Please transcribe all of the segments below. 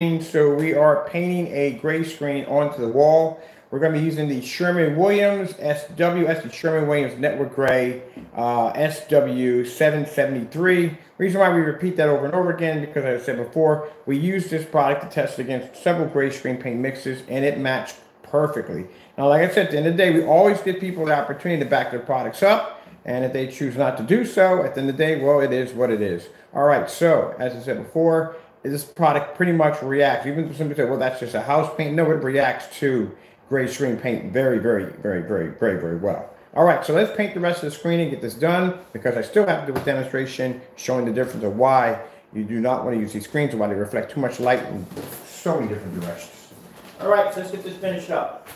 So we are painting a gray screen onto the wall. We're going to be using the Sherman-Williams SW, the Sherwin-Williams Network Gray uh, SW773. Reason why we repeat that over and over again, because as I said before, we used this product to test against several gray screen paint mixes, and it matched perfectly. Now, like I said, at the end of the day, we always give people the opportunity to back their products up, and if they choose not to do so, at the end of the day, well, it is what it is. All right, so as I said before, this product pretty much reacts. Even if somebody say, well, that's just a house paint. No, it reacts to gray screen paint very, very, very, very, very, very well. All right, so let's paint the rest of the screen and get this done because I still have to do a demonstration showing the difference of why you do not want to use these screens and why they reflect too much light in so many different directions. All right, so let's get this finished up.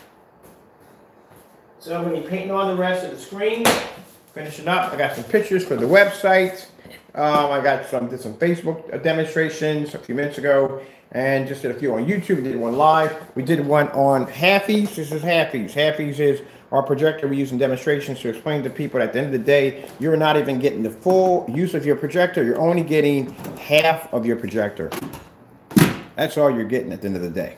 So when you're painting on the rest of the screen, finishing up, I got some pictures for the website. Um, I got some did some Facebook demonstrations a few minutes ago, and just did a few on YouTube. We did one live. We did one on Halfies. This is Halfies. Halfies is our projector we use in demonstrations to explain to people at the end of the day, you're not even getting the full use of your projector. You're only getting half of your projector. That's all you're getting at the end of the day.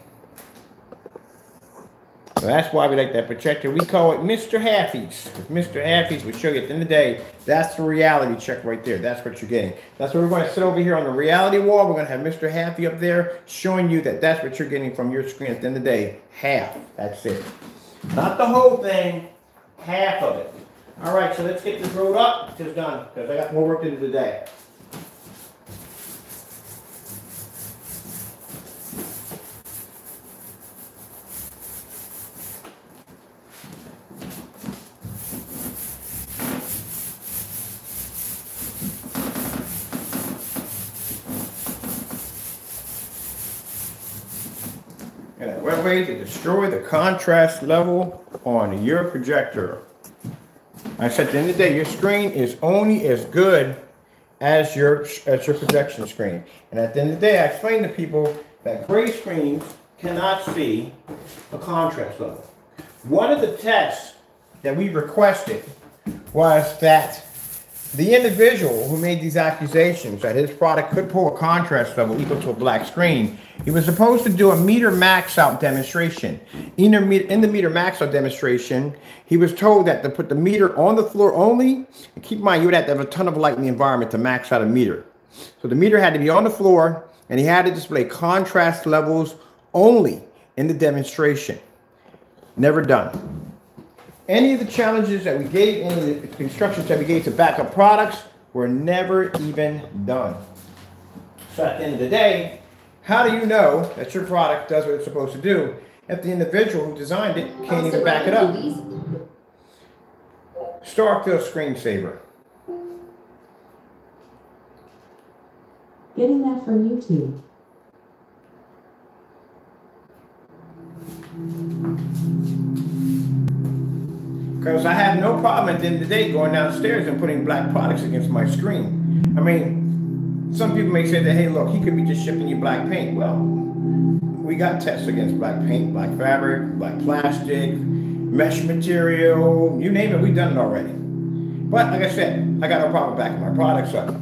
So that's why we like that projector. We call it Mr. Halfies. Mr. Halfies will show you at the end of the day, that's the reality check right there. That's what you're getting. That's what we're going to sit over here on the reality wall. We're going to have Mr. Halfie up there showing you that that's what you're getting from your screen at the end of the day. Half. That's it. Not the whole thing, half of it. All right, so let's get this road up. It's done because I got more work to do today. Way to destroy the contrast level on your projector. I said at the end of the day, your screen is only as good as your as your projection screen. And at the end of the day, I explained to people that gray screens cannot see a contrast level. One of the tests that we requested was that the individual who made these accusations that his product could pull a contrast level equal to a black screen, he was supposed to do a meter max out demonstration. In the meter max out demonstration, he was told that to put the meter on the floor only, and keep in mind you would have to have a ton of light in the environment to max out a meter. So the meter had to be on the floor, and he had to display contrast levels only in the demonstration. Never done. Any of the challenges that we gave, any of the instructions that we gave to backup products were never even done. So at the end of the day, how do you know that your product does what it's supposed to do if the individual who designed it can't even back it up? Starkville screensaver. Getting that from YouTube. Because I have no problem at the end of the day going downstairs and putting black products against my screen. I mean, some people may say that, hey, look, he could be just shipping you black paint. Well, we got tests against black paint, black fabric, black plastic, mesh material, you name it, we've done it already. But like I said, I got no problem backing my products up.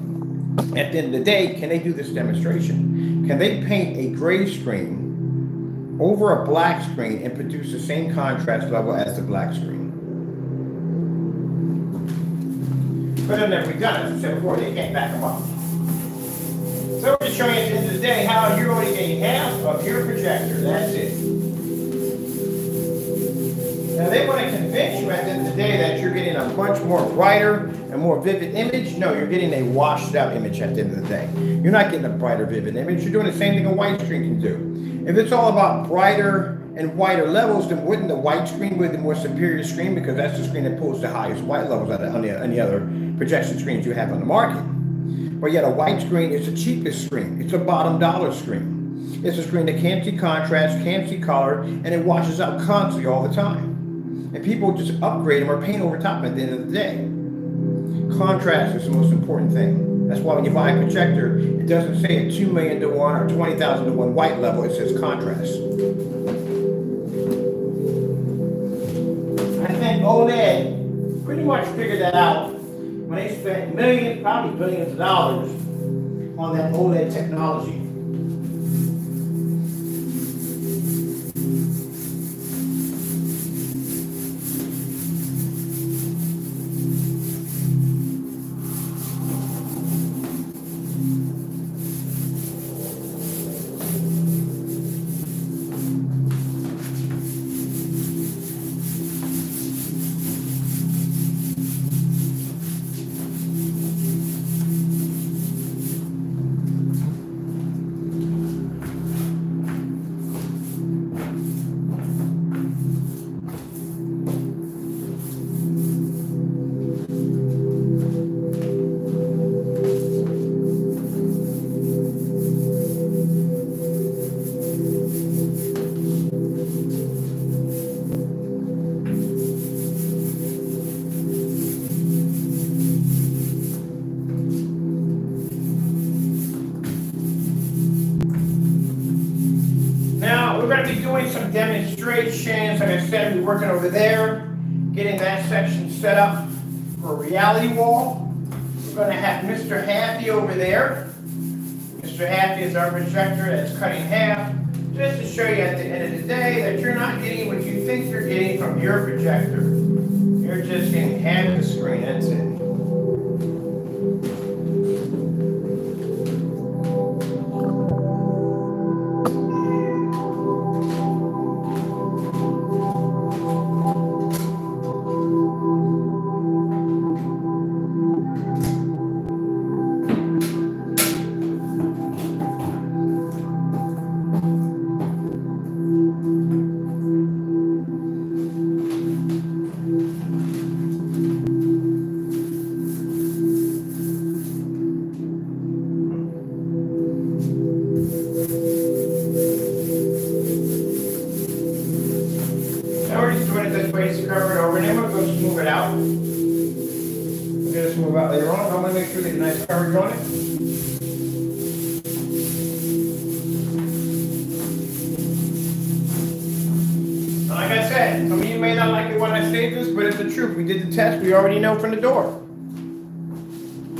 At the end of the day, can they do this demonstration? Can they paint a gray screen over a black screen and produce the same contrast level as the black screen? But then never done it, as said before, they can't back them up. So we're just showing you at the end of the day how you're only getting half of your projector. That's it. Now they want to convince you at the end of the day that you're getting a much more brighter and more vivid image. No, you're getting a washed out image at the end of the day. You're not getting a brighter, vivid image. You're doing the same thing a white screen can do. If it's all about brighter and wider levels, then wouldn't the white screen be the more superior screen because that's the screen that pulls the highest white levels out of any, any other projection screens you have on the market. But yet a white screen is the cheapest screen. It's a bottom dollar screen. It's a screen that can't see contrast, can't see color, and it washes out constantly all the time. And people just upgrade them or paint over top at the end of the day. Contrast is the most important thing. That's why when you buy a projector, it doesn't say a 2 million to 1 or 20,000 to 1 white level, it says contrast. I think OLED pretty much figured that out when they spent millions, probably billions of dollars on that OLED technology. Wall. We're going to have Mr. Happy over there. Mr. Happy is our projector that's cutting half, just to show you at the end of the day that you're not getting what you think you're getting from your projector. You're just getting half the screen, that's it.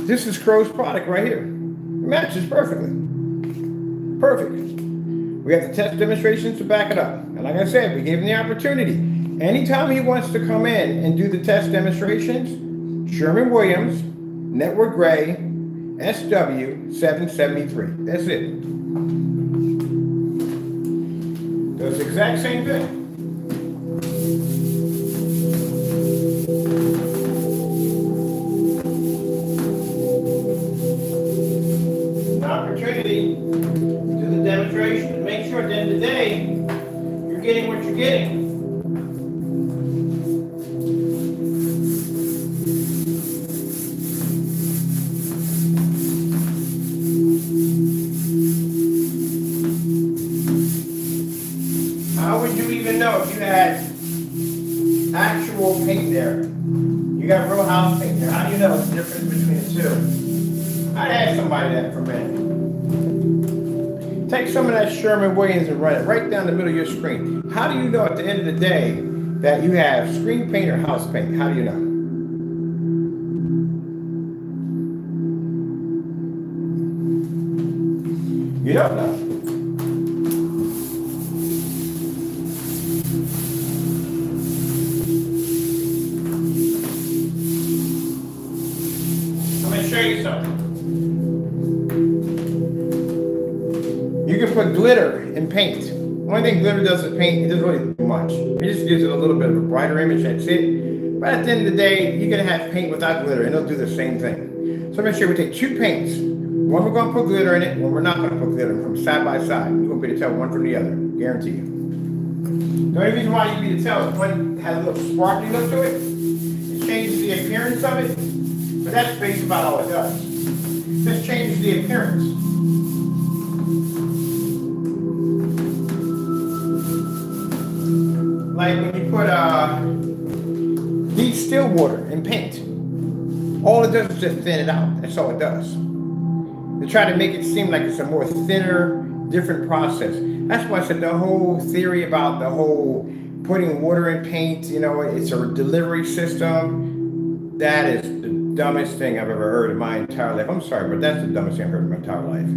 This is Crow's product right here. It matches perfectly. Perfect. We have the test demonstrations to back it up. And like I said, we gave him the opportunity. Anytime he wants to come in and do the test demonstrations, Sherman Williams, Network Gray, SW773. That's it. Does the exact same thing. getting what you're getting. How would you even know if you had actual paint there? You got real house paint there. How do you know the difference between the two? I'd ask somebody that for me. Sherman Williams and run it right down the middle of your screen. How do you know at the end of the day that you have screen paint or house paint? How do you know? You don't know. Paint. The only thing glitter does is paint, it doesn't really do much. It just gives it a little bit of a brighter image, that's it. But at the end of the day, you're gonna have paint without glitter and it'll do the same thing. So make sure we take two paints. One we're gonna put glitter in it, one we're not gonna put glitter from side by side. You're gonna be able to tell one from the other, guarantee you. The only reason why you can to tell is one has a little sparkly look to it. It changes the appearance of it, but that's basically about all it does. This changes the appearance. Like when you put uh, distilled water in paint, all it does is just thin it out. That's all it does. They try to make it seem like it's a more thinner, different process. That's why I said the whole theory about the whole putting water in paint, you know, it's a delivery system. That is the dumbest thing I've ever heard in my entire life. I'm sorry, but that's the dumbest thing I've heard in my entire life.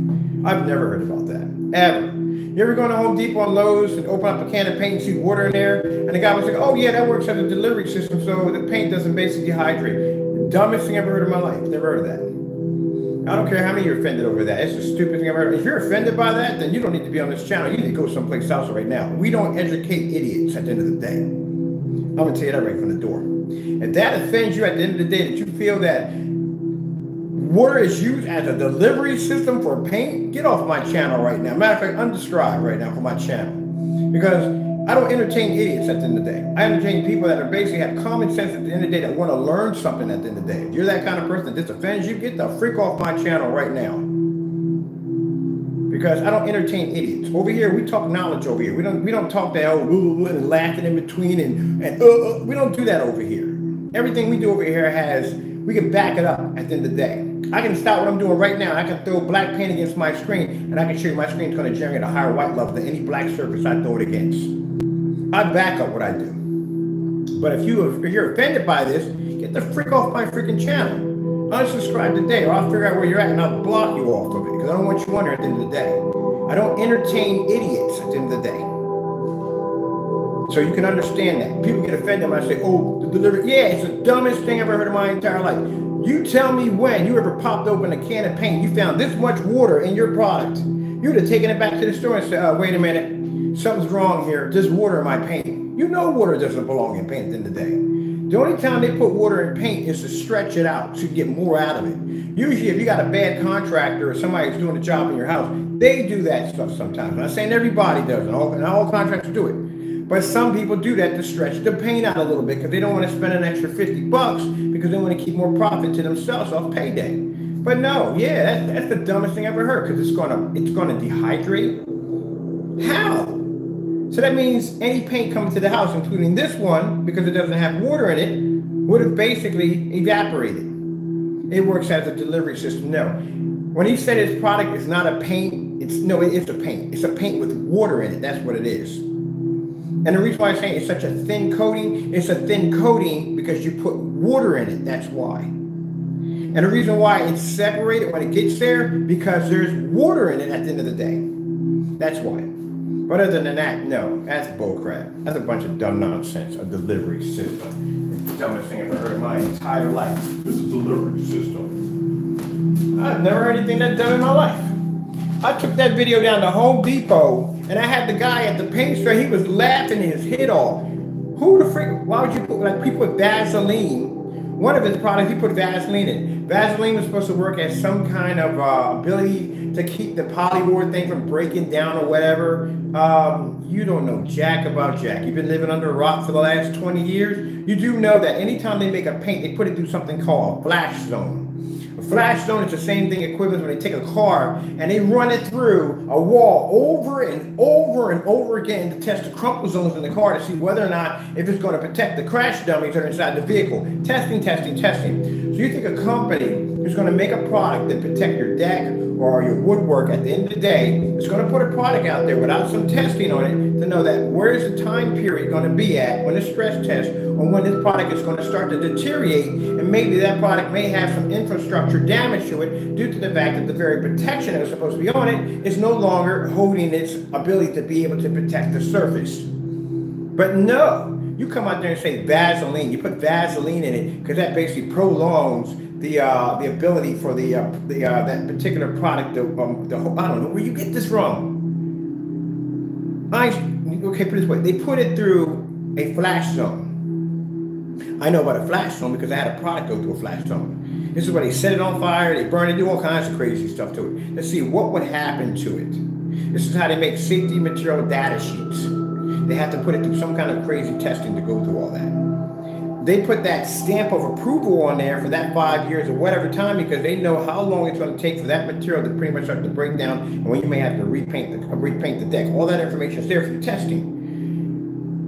I've never heard about that, ever. You ever go to Home Depot and Lowe's and open up a can of paint and see water in there? And the guy was like, oh yeah, that works as a delivery system so the paint doesn't basically dehydrate. Dumbest thing I've ever heard in my life. Never heard of that. I don't care how many you're offended over that. It's the stupidest thing I've ever heard. If you're offended by that, then you don't need to be on this channel. You need to go someplace else right now. We don't educate idiots at the end of the day. I'm gonna tell you that right from the door. If that offends you at the end of the day that you feel that water is used as a delivery system for paint, get off my channel right now. Matter of fact, unsubscribe right now from my channel. Because I don't entertain idiots at the end of the day. I entertain people that are basically have common sense at the end of the day that want to learn something at the end of the day. If you're that kind of person that this offends you, get the freak off my channel right now. Because I don't entertain idiots. Over here, we talk knowledge over here. We don't we don't talk that oh and laughing in between and, and uh, uh, we don't do that over here. Everything we do over here has we can back it up at the end of the day. I can stop what I'm doing right now. I can throw black paint against my screen, and I can show you my screen is going to generate a higher white level than any black surface I throw it against. I back up what I do. But if you if you're offended by this, get the freak off my freaking channel. Unsubscribe today, or I'll figure out where you're at and I'll block you off of it because I don't want you wondering at the end of the day. I don't entertain idiots at the end of the day. So you can understand that. People get offended when I say, oh, the delivery. Yeah, it's the dumbest thing I've ever heard in my entire life. You tell me when you ever popped open a can of paint, you found this much water in your product. You'd have taken it back to the store and said, oh, wait a minute, something's wrong here. There's water in my paint. You know water doesn't belong in paint of the day. The only time they put water in paint is to stretch it out to get more out of it. Usually, if you got a bad contractor or somebody who's doing a job in your house, they do that stuff sometimes. I'm not saying everybody does, and all, and all contractors do it. But some people do that to stretch the paint out a little bit because they don't want to spend an extra 50 bucks because they want to keep more profit to themselves off payday. But no, yeah, that, that's the dumbest thing I ever heard because it's gonna it's gonna dehydrate. How? So that means any paint coming to the house, including this one, because it doesn't have water in it, would have basically evaporated. It works as a delivery system. No. When he said his product is not a paint, it's no, it is a paint. It's a paint with water in it. That's what it is. And the reason why I'm saying it's such a thin coating, it's a thin coating because you put water in it. That's why. And the reason why it's separated when it gets there, because there's water in it at the end of the day. That's why. But other than that, no, that's bullcrap. That's a bunch of dumb nonsense, a delivery system. the dumbest thing I've ever heard in my entire life. This is a delivery system. I've never heard anything that dumb in my life. I took that video down to Home Depot and I had the guy at the paint store, he was laughing his head off. Who the freak? Why would you put, like, people with Vaseline? One of his products, he put Vaseline in. Vaseline was supposed to work as some kind of uh, ability to keep the polyboard thing from breaking down or whatever. Um, you don't know jack about jack. You've been living under a rock for the last 20 years. You do know that anytime they make a paint, they put it through something called flash zone. Flash zone is the same thing equivalent when they take a car and they run it through a wall over and over and over again to test the crumple zones in the car to see whether or not if it's going to protect the crash dummies that are inside the vehicle. Testing, testing, testing. So you think a company is going to make a product that protect your deck or your woodwork at the end of the day is going to put a product out there without some testing on it to know that where is the time period going to be at when the stress test or when this product is going to start to deteriorate and maybe that product may have some infrastructure damage to it due to the fact that the very protection that was supposed to be on it is no longer holding its ability to be able to protect the surface. But no, you come out there and say Vaseline, you put Vaseline in it because that basically prolongs the uh, the ability for the uh, the uh, that particular product. The, um, the I don't know where you get this from. I okay, put it this way: they put it through a flash zone. I know about a flash zone because I had a product go through a flash zone. This is where they set it on fire, they burn it, do all kinds of crazy stuff to it. Let's see what would happen to it. This is how they make safety material data sheets. They have to put it through some kind of crazy testing to go through all that they put that stamp of approval on there for that five years or whatever time because they know how long it's going to take for that material to pretty much start to break down and when you may have to repaint the repaint the deck. All that information is there for testing.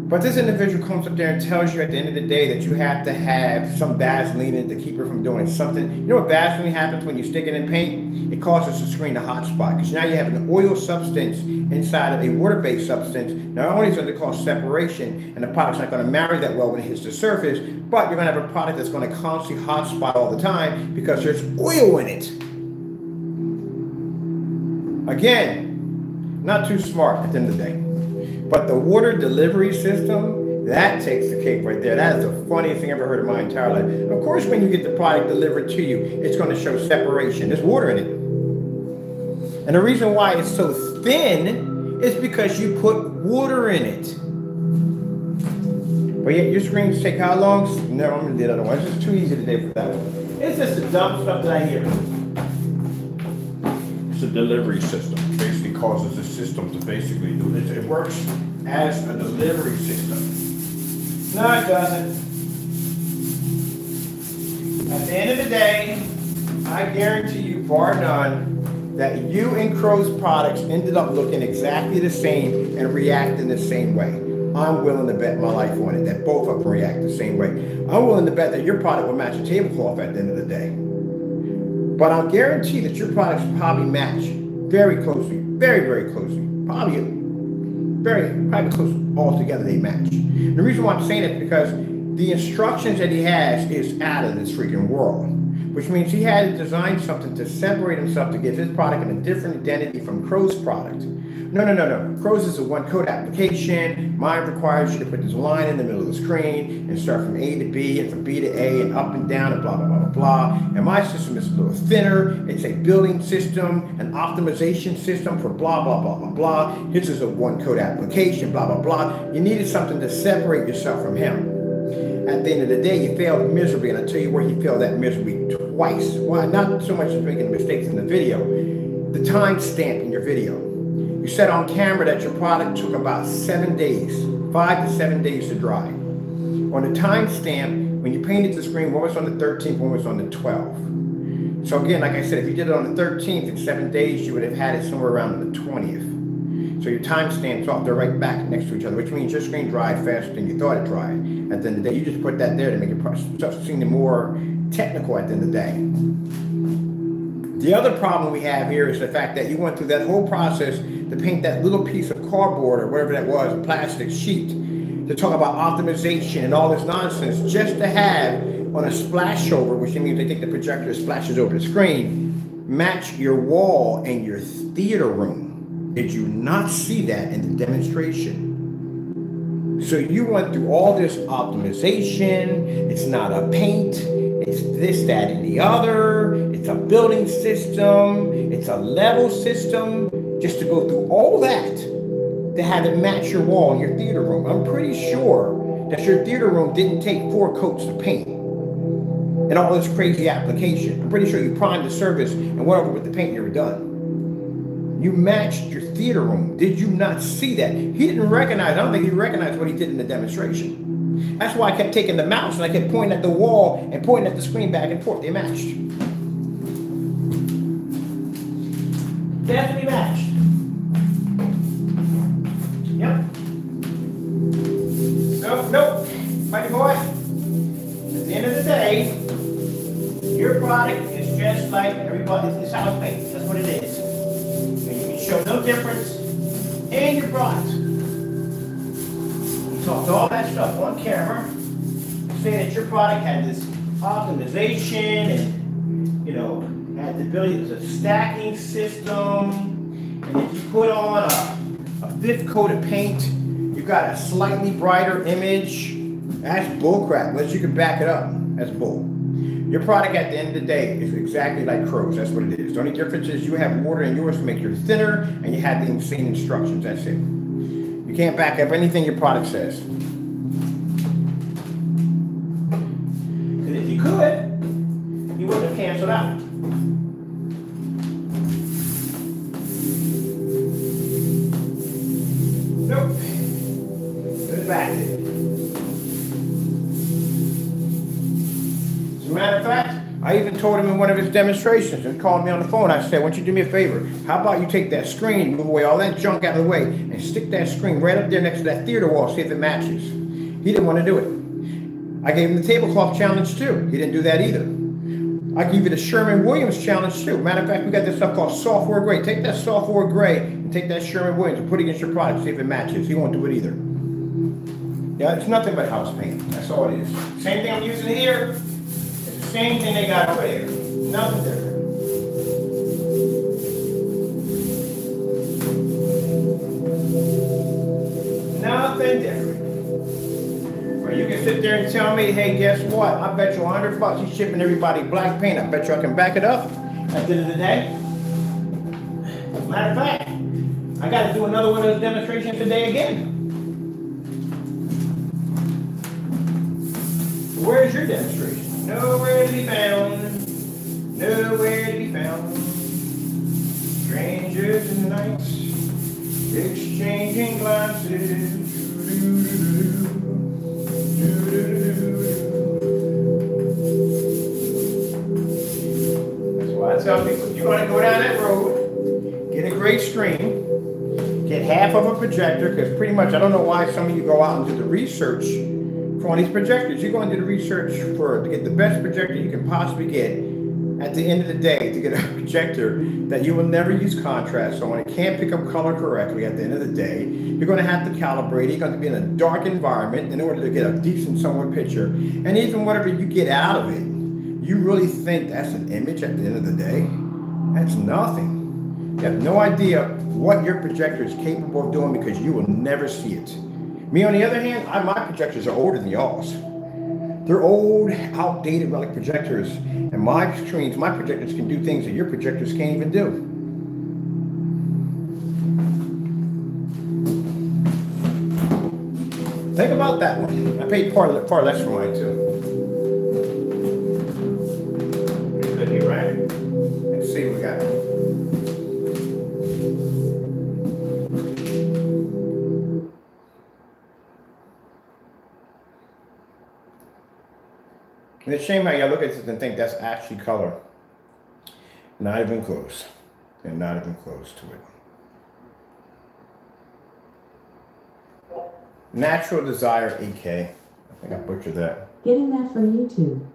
But this individual comes up there and tells you at the end of the day that you have to have some Vaseline in to keep her from doing something. You know what Vaseline happens when you stick it in paint? It causes the screen to hot spot because now you have an oil substance inside of a water-based substance. Not only is it going to cause separation and the product's not going to marry that well when it hits the surface, but you're going to have a product that's going to constantly hot spot all the time because there's oil in it. Again, not too smart at the end of the day. But the water delivery system, that takes the cake right there. That is the funniest thing I've ever heard in my entire life. Of course, when you get the product delivered to you, it's going to show separation. There's water in it. And the reason why it's so thin is because you put water in it. But yet your screens take how long? Never, I'm gonna do that one. It's just too easy today for that one. It's just the dumb stuff that I hear. It's a delivery system causes the system to basically do it. It works as a delivery system. No, it doesn't. At the end of the day, I guarantee you, bar none, that you and Crow's products ended up looking exactly the same and reacting the same way. I'm willing to bet my life on it that both of them react the same way. I'm willing to bet that your product will match a tablecloth at the end of the day. But I'll guarantee that your products probably match very closely, very, very closely. Probably very, probably close altogether they match. The reason why I'm saying it is because the instructions that he has is out of this freaking world which means he had to design something to separate himself to give his product a different identity from Crow's product. No, no, no, no. Crow's is a one code application. Mine requires you to put this line in the middle of the screen and start from A to B and from B to A and up and down and blah, blah, blah, blah, blah. And my system is a little thinner. It's a building system, an optimization system for blah, blah, blah, blah, blah. His is a one code application, blah, blah, blah. You needed something to separate yourself from him. At the end of the day, you failed miserably, and I'll tell you where he failed that miserably twice. Well, not so much as making mistakes in the video, the time stamp in your video. You said on camera that your product took about seven days, five to seven days to dry. On the timestamp, when you painted the screen, one was on the 13th, one was on the 12th. So again, like I said, if you did it on the 13th in seven days, you would have had it somewhere around the 20th. So your timestamps off, they're right back next to each other, which means your screen dried faster than you thought it dried. At the end of the day, you just put that there to make it seem more technical at the end of the day. The other problem we have here is the fact that you went through that whole process to paint that little piece of cardboard or whatever that was, a plastic sheet, to talk about optimization and all this nonsense just to have on a splash over, which means they think the projector splashes over the screen, match your wall and your theater room. Did you not see that in the demonstration? So you went through all this optimization. It's not a paint. It's this, that, and the other. It's a building system. It's a level system. Just to go through all that to have it match your wall in your theater room. I'm pretty sure that your theater room didn't take four coats of paint and all this crazy application. I'm pretty sure you primed the surface and went over with the paint you were done. You matched your theater room. Did you not see that? He didn't recognize, I don't think he recognized what he did in the demonstration. That's why I kept taking the mouse and I kept pointing at the wall and pointing at the screen back and forth. They matched. Definitely matched. Yep. Nope, nope. Mighty boy. At the end of the day, your product is just like everybody. It's house paint. That's what it is. You can show no difference in your product talked all that stuff on camera, saying that your product had this optimization and, you know, had the ability, it was a stacking system, and if you put on a, a fifth coat of paint, you got a slightly brighter image. That's bullcrap, unless you can back it up. That's bull. Your product at the end of the day is exactly like Crow's. That's what it is. The only difference is you have water in yours to make yours thinner, and you have the same instructions. That's it. You can't back up anything your product says. You could, you wouldn't have canceled out. Nope. It back. As a matter of fact, I even told him in one of his demonstrations and called me on the phone. I said, "I want you do me a favor. How about you take that screen, move away all that junk out of the way, and stick that screen right up there next to that theater wall, see if it matches." He didn't want to do it. I gave him the tablecloth challenge too. He didn't do that either. I gave you the Sherman Williams challenge too. Matter of fact, we got this stuff called software gray. Take that software gray and take that Sherman Williams and put it against your product, see if it matches. He won't do it either. Yeah, it's nothing but house paint. That's all it is. Same thing I'm using here. Same thing they got over there. Nothing different. Nothing different. You can sit there and tell me, hey, guess what? I bet you a hundred bucks he's shipping everybody black paint. I bet you I can back it up at the end of the day. Matter of fact, I got to do another one of those demonstrations today again. Where's your demonstration? Nowhere to be found. Nowhere to be found. Strangers in the night, exchanging glances. That's why I people, you want to go down that road, get a great screen, get half of a projector, because pretty much, I don't know why some of you go out and do the research for these projectors. You're going to do the research for to get the best projector you can possibly get at the end of the day to get a projector that you will never use contrast on. It can't pick up color correctly at the end of the day. You're going to have to calibrate. You're going to be in a dark environment in order to get a decent somewhat picture. And even whatever you get out of it, you really think that's an image at the end of the day? That's nothing. You have no idea what your projector is capable of doing because you will never see it. Me, on the other hand, I, my projectors are older than y'all's. They're old, outdated relic projectors. And my screens, my projectors can do things that your projectors can't even do. Think about that one. I paid far, far less for mine too. And it's a shame how y'all look at this and think that's actually color. Not even close. And not even close to it. Natural Desire EK. I think I butchered that. Getting that from YouTube.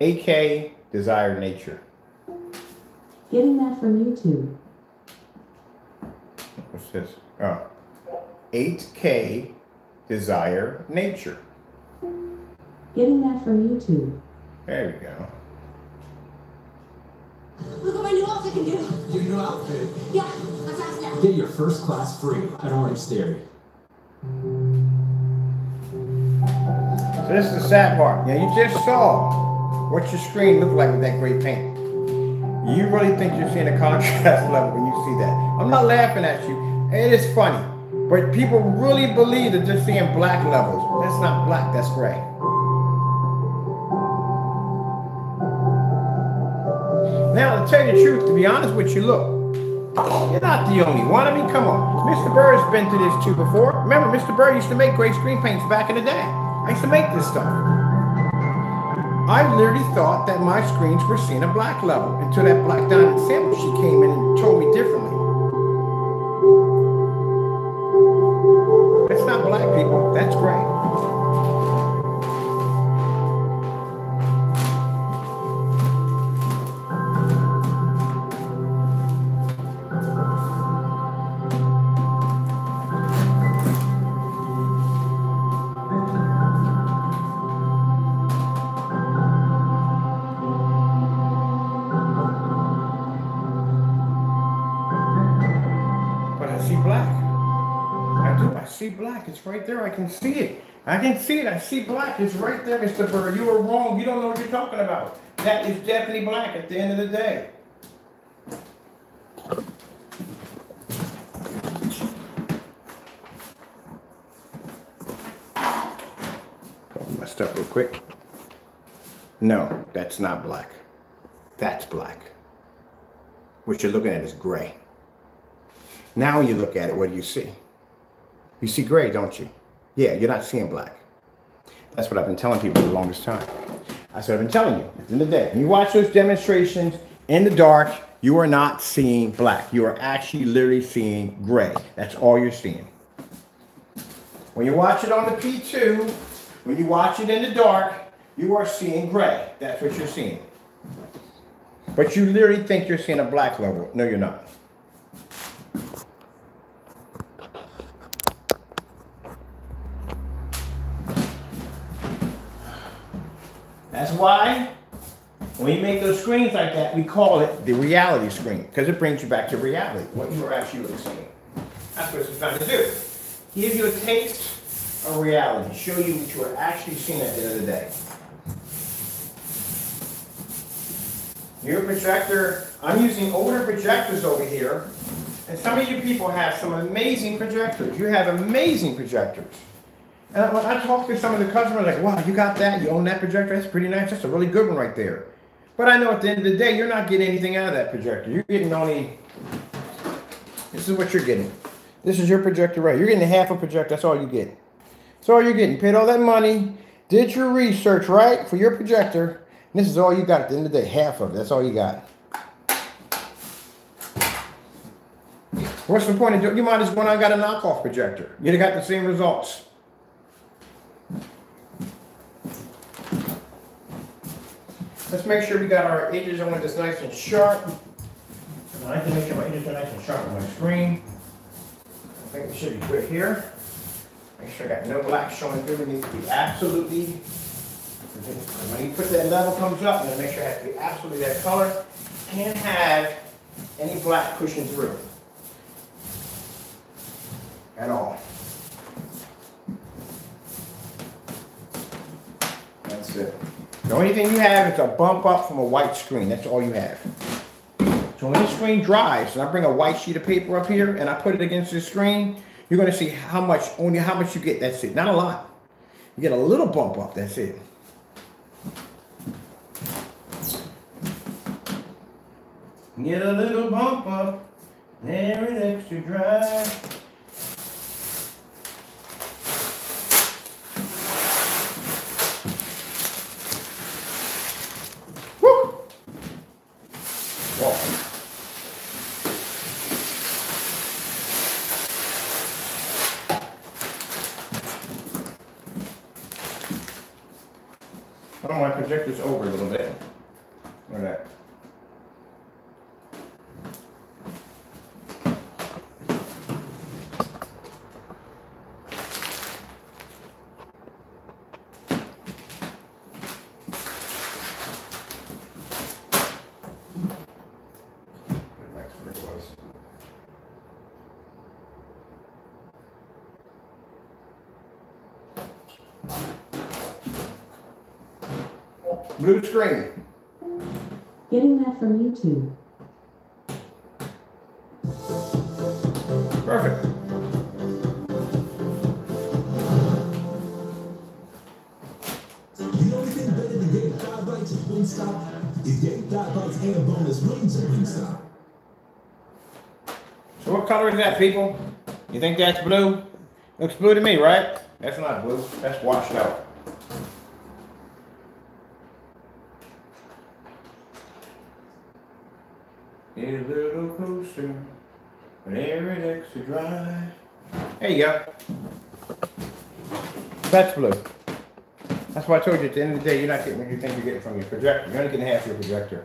AK Desire Nature. Getting that from YouTube. What's this? Oh. 8K Desire Nature. Getting that from YouTube. There we go. Look what my new outfit can do. Your new outfit. Yeah, let's ask now. Get your first class free at Orange Theory. So this is the sad part. Now you just saw what your screen looked like with that gray paint. You really think you're seeing a contrast level when you see that. I'm not laughing at you. It is funny. But people really believe that they're seeing black levels. That's not black, that's gray. Now, to tell you the truth, to be honest with you, look, you're not the only one. I mean, come on. Mr. Burr's been to this too before. Remember, Mr. Burr used to make great screen paints back in the day. I used to make this stuff. I literally thought that my screens were seeing a black level until that black diamond sample she came in and told me differently. That's not black, people. That's gray. Right there. I can see it. I can see it. I see black. It's right there, Mr. Burr. You were wrong. You don't know what you're talking about. That is definitely black at the end of the day. Hold my stuff real quick. No, that's not black. That's black. What you're looking at is gray. Now you look at it, what do you see? You see gray, don't you? Yeah, you're not seeing black. That's what I've been telling people the longest time. That's what I've been telling you. End of the day, when you watch those demonstrations in the dark, you are not seeing black. You are actually literally seeing gray. That's all you're seeing. When you watch it on the P2, when you watch it in the dark, you are seeing gray. That's what you're seeing. But you literally think you're seeing a black level. No, you're not. That's why when we make those screens like that, we call it the reality screen because it brings you back to reality, what you are actually seeing. That's what it's trying to do. Give you a taste of reality, show you what you are actually seeing at the end of the day. Your projector, I'm using older projectors over here, and some of you people have some amazing projectors. You have amazing projectors. And when I talk to some of the customers, like, wow, you got that? You own that projector? That's pretty nice. That's a really good one right there. But I know at the end of the day, you're not getting anything out of that projector. You're getting only, this is what you're getting. This is your projector right. You're getting half a projector. That's all you get. That's all you're getting. Paid all that money, did your research, right, for your projector. And this is all you got at the end of the day. Half of it. That's all you got. What's the point of doing? You might as well I got a knockoff projector. You'd have got the same results. Let's make sure we got our edges on this nice and sharp. I like to make sure my edges are nice and sharp on my screen. I think it should be good here. Make sure I got no black showing through. It needs to be absolutely, when you put that level comes up, then make sure it has to be absolutely that color. Can't have any black pushing through. At all. That's it. The only thing you have is a bump up from a white screen. That's all you have. So when the screen dries, and I bring a white sheet of paper up here and I put it against the screen, you're gonna see how much, only how much you get, that's it. Not a lot. You get a little bump up, that's it. Get a little bump up, there it extra dry. Woo! Whoa. Oh, my projector's over a little bit. Look at that. That's where it was. Blue screen. Getting that from YouTube. Perfect. The only thing better than getting five bites at Wingstop is getting five bites and bonus wings at Wingstop. So what color is that, people? You think that's blue? Looks blue to me, right? That's not blue. That's washed out. Get a little closer. There it extra dry. There you go. That's blue. That's why I told you at the end of the day, you're not getting what you think you're getting from your projector. You're only getting half your projector.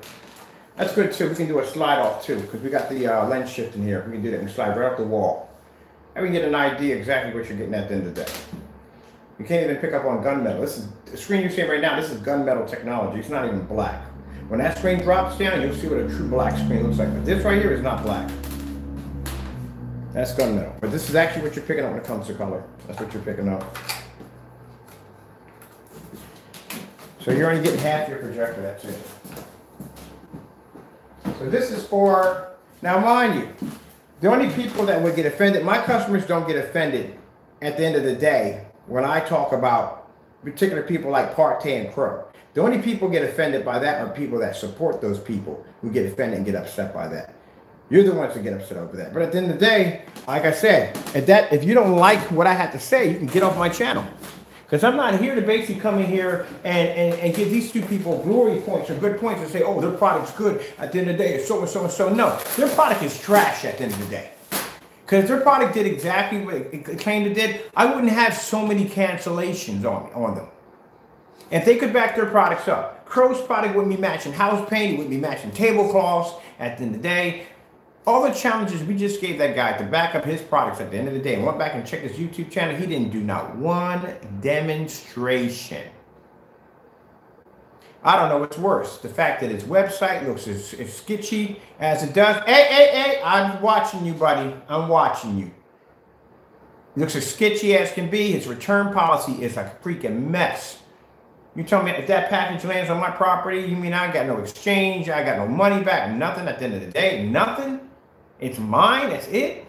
That's good too. We can do a slide off too, because we got the uh, lens shift in here. We can do that and slide right off the wall. And we can get an idea exactly what you're getting at the end of the day. You can't even pick up on gunmetal. This is the screen you're seeing right now. This is gunmetal technology. It's not even black. When that screen drops down, you'll see what a true black screen looks like. But this right here is not black. That's gunmetal. But this is actually what you're picking up when it comes to color. That's what you're picking up. So you're only getting half your projector. That's it. So this is for, now mind you, the only people that would get offended, my customers don't get offended at the end of the day when I talk about particular people like Partey and Crow. The only people get offended by that are people that support those people who get offended and get upset by that. You're the ones that get upset over that. But at the end of the day, like I said, if that if you don't like what I have to say, you can get off my channel. Because I'm not here to basically come in here and, and, and give these two people glory points or good points and say, oh, their product's good at the end of the day, it's so and so and so. No, their product is trash at the end of the day. Because if their product did exactly what it claimed it did, I wouldn't have so many cancellations on, on them. If they could back their products up, Crow's product wouldn't be matching house paint, it wouldn't be matching tablecloths at the end of the day. All the challenges we just gave that guy to back up his products at the end of the day. And went back and checked his YouTube channel. He didn't do not one demonstration. I don't know what's worse. The fact that his website looks as, as sketchy as it does. Hey, hey, hey, I'm watching you, buddy. I'm watching you. It looks as sketchy as can be. His return policy is a freaking mess. You tell me if that package lands on my property, you mean I got no exchange, I got no money back, nothing at the end of the day, nothing? It's mine, that's it?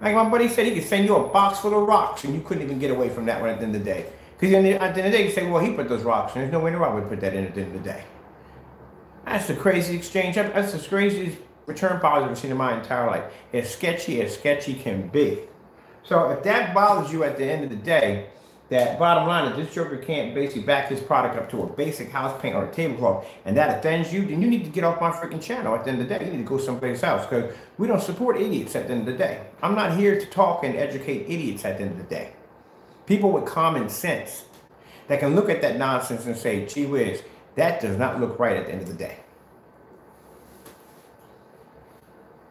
Like my buddy said, he could send you a box full of rocks and you couldn't even get away from that one at the end of the day. Because at the end of the day, you say, well, he put those rocks in. There's no way in the world would put that in at the end of the day. That's the crazy exchange. That's the craziest return policy I've seen in my entire life. As sketchy as sketchy can be. So if that bothers you at the end of the day, that bottom line is this joker can't basically back his product up to a basic house paint or a tablecloth and that offends you, then you need to get off my freaking channel at the end of the day. You need to go someplace else because we don't support idiots at the end of the day. I'm not here to talk and educate idiots at the end of the day. People with common sense that can look at that nonsense and say, gee whiz, That does not look right at the end of the day.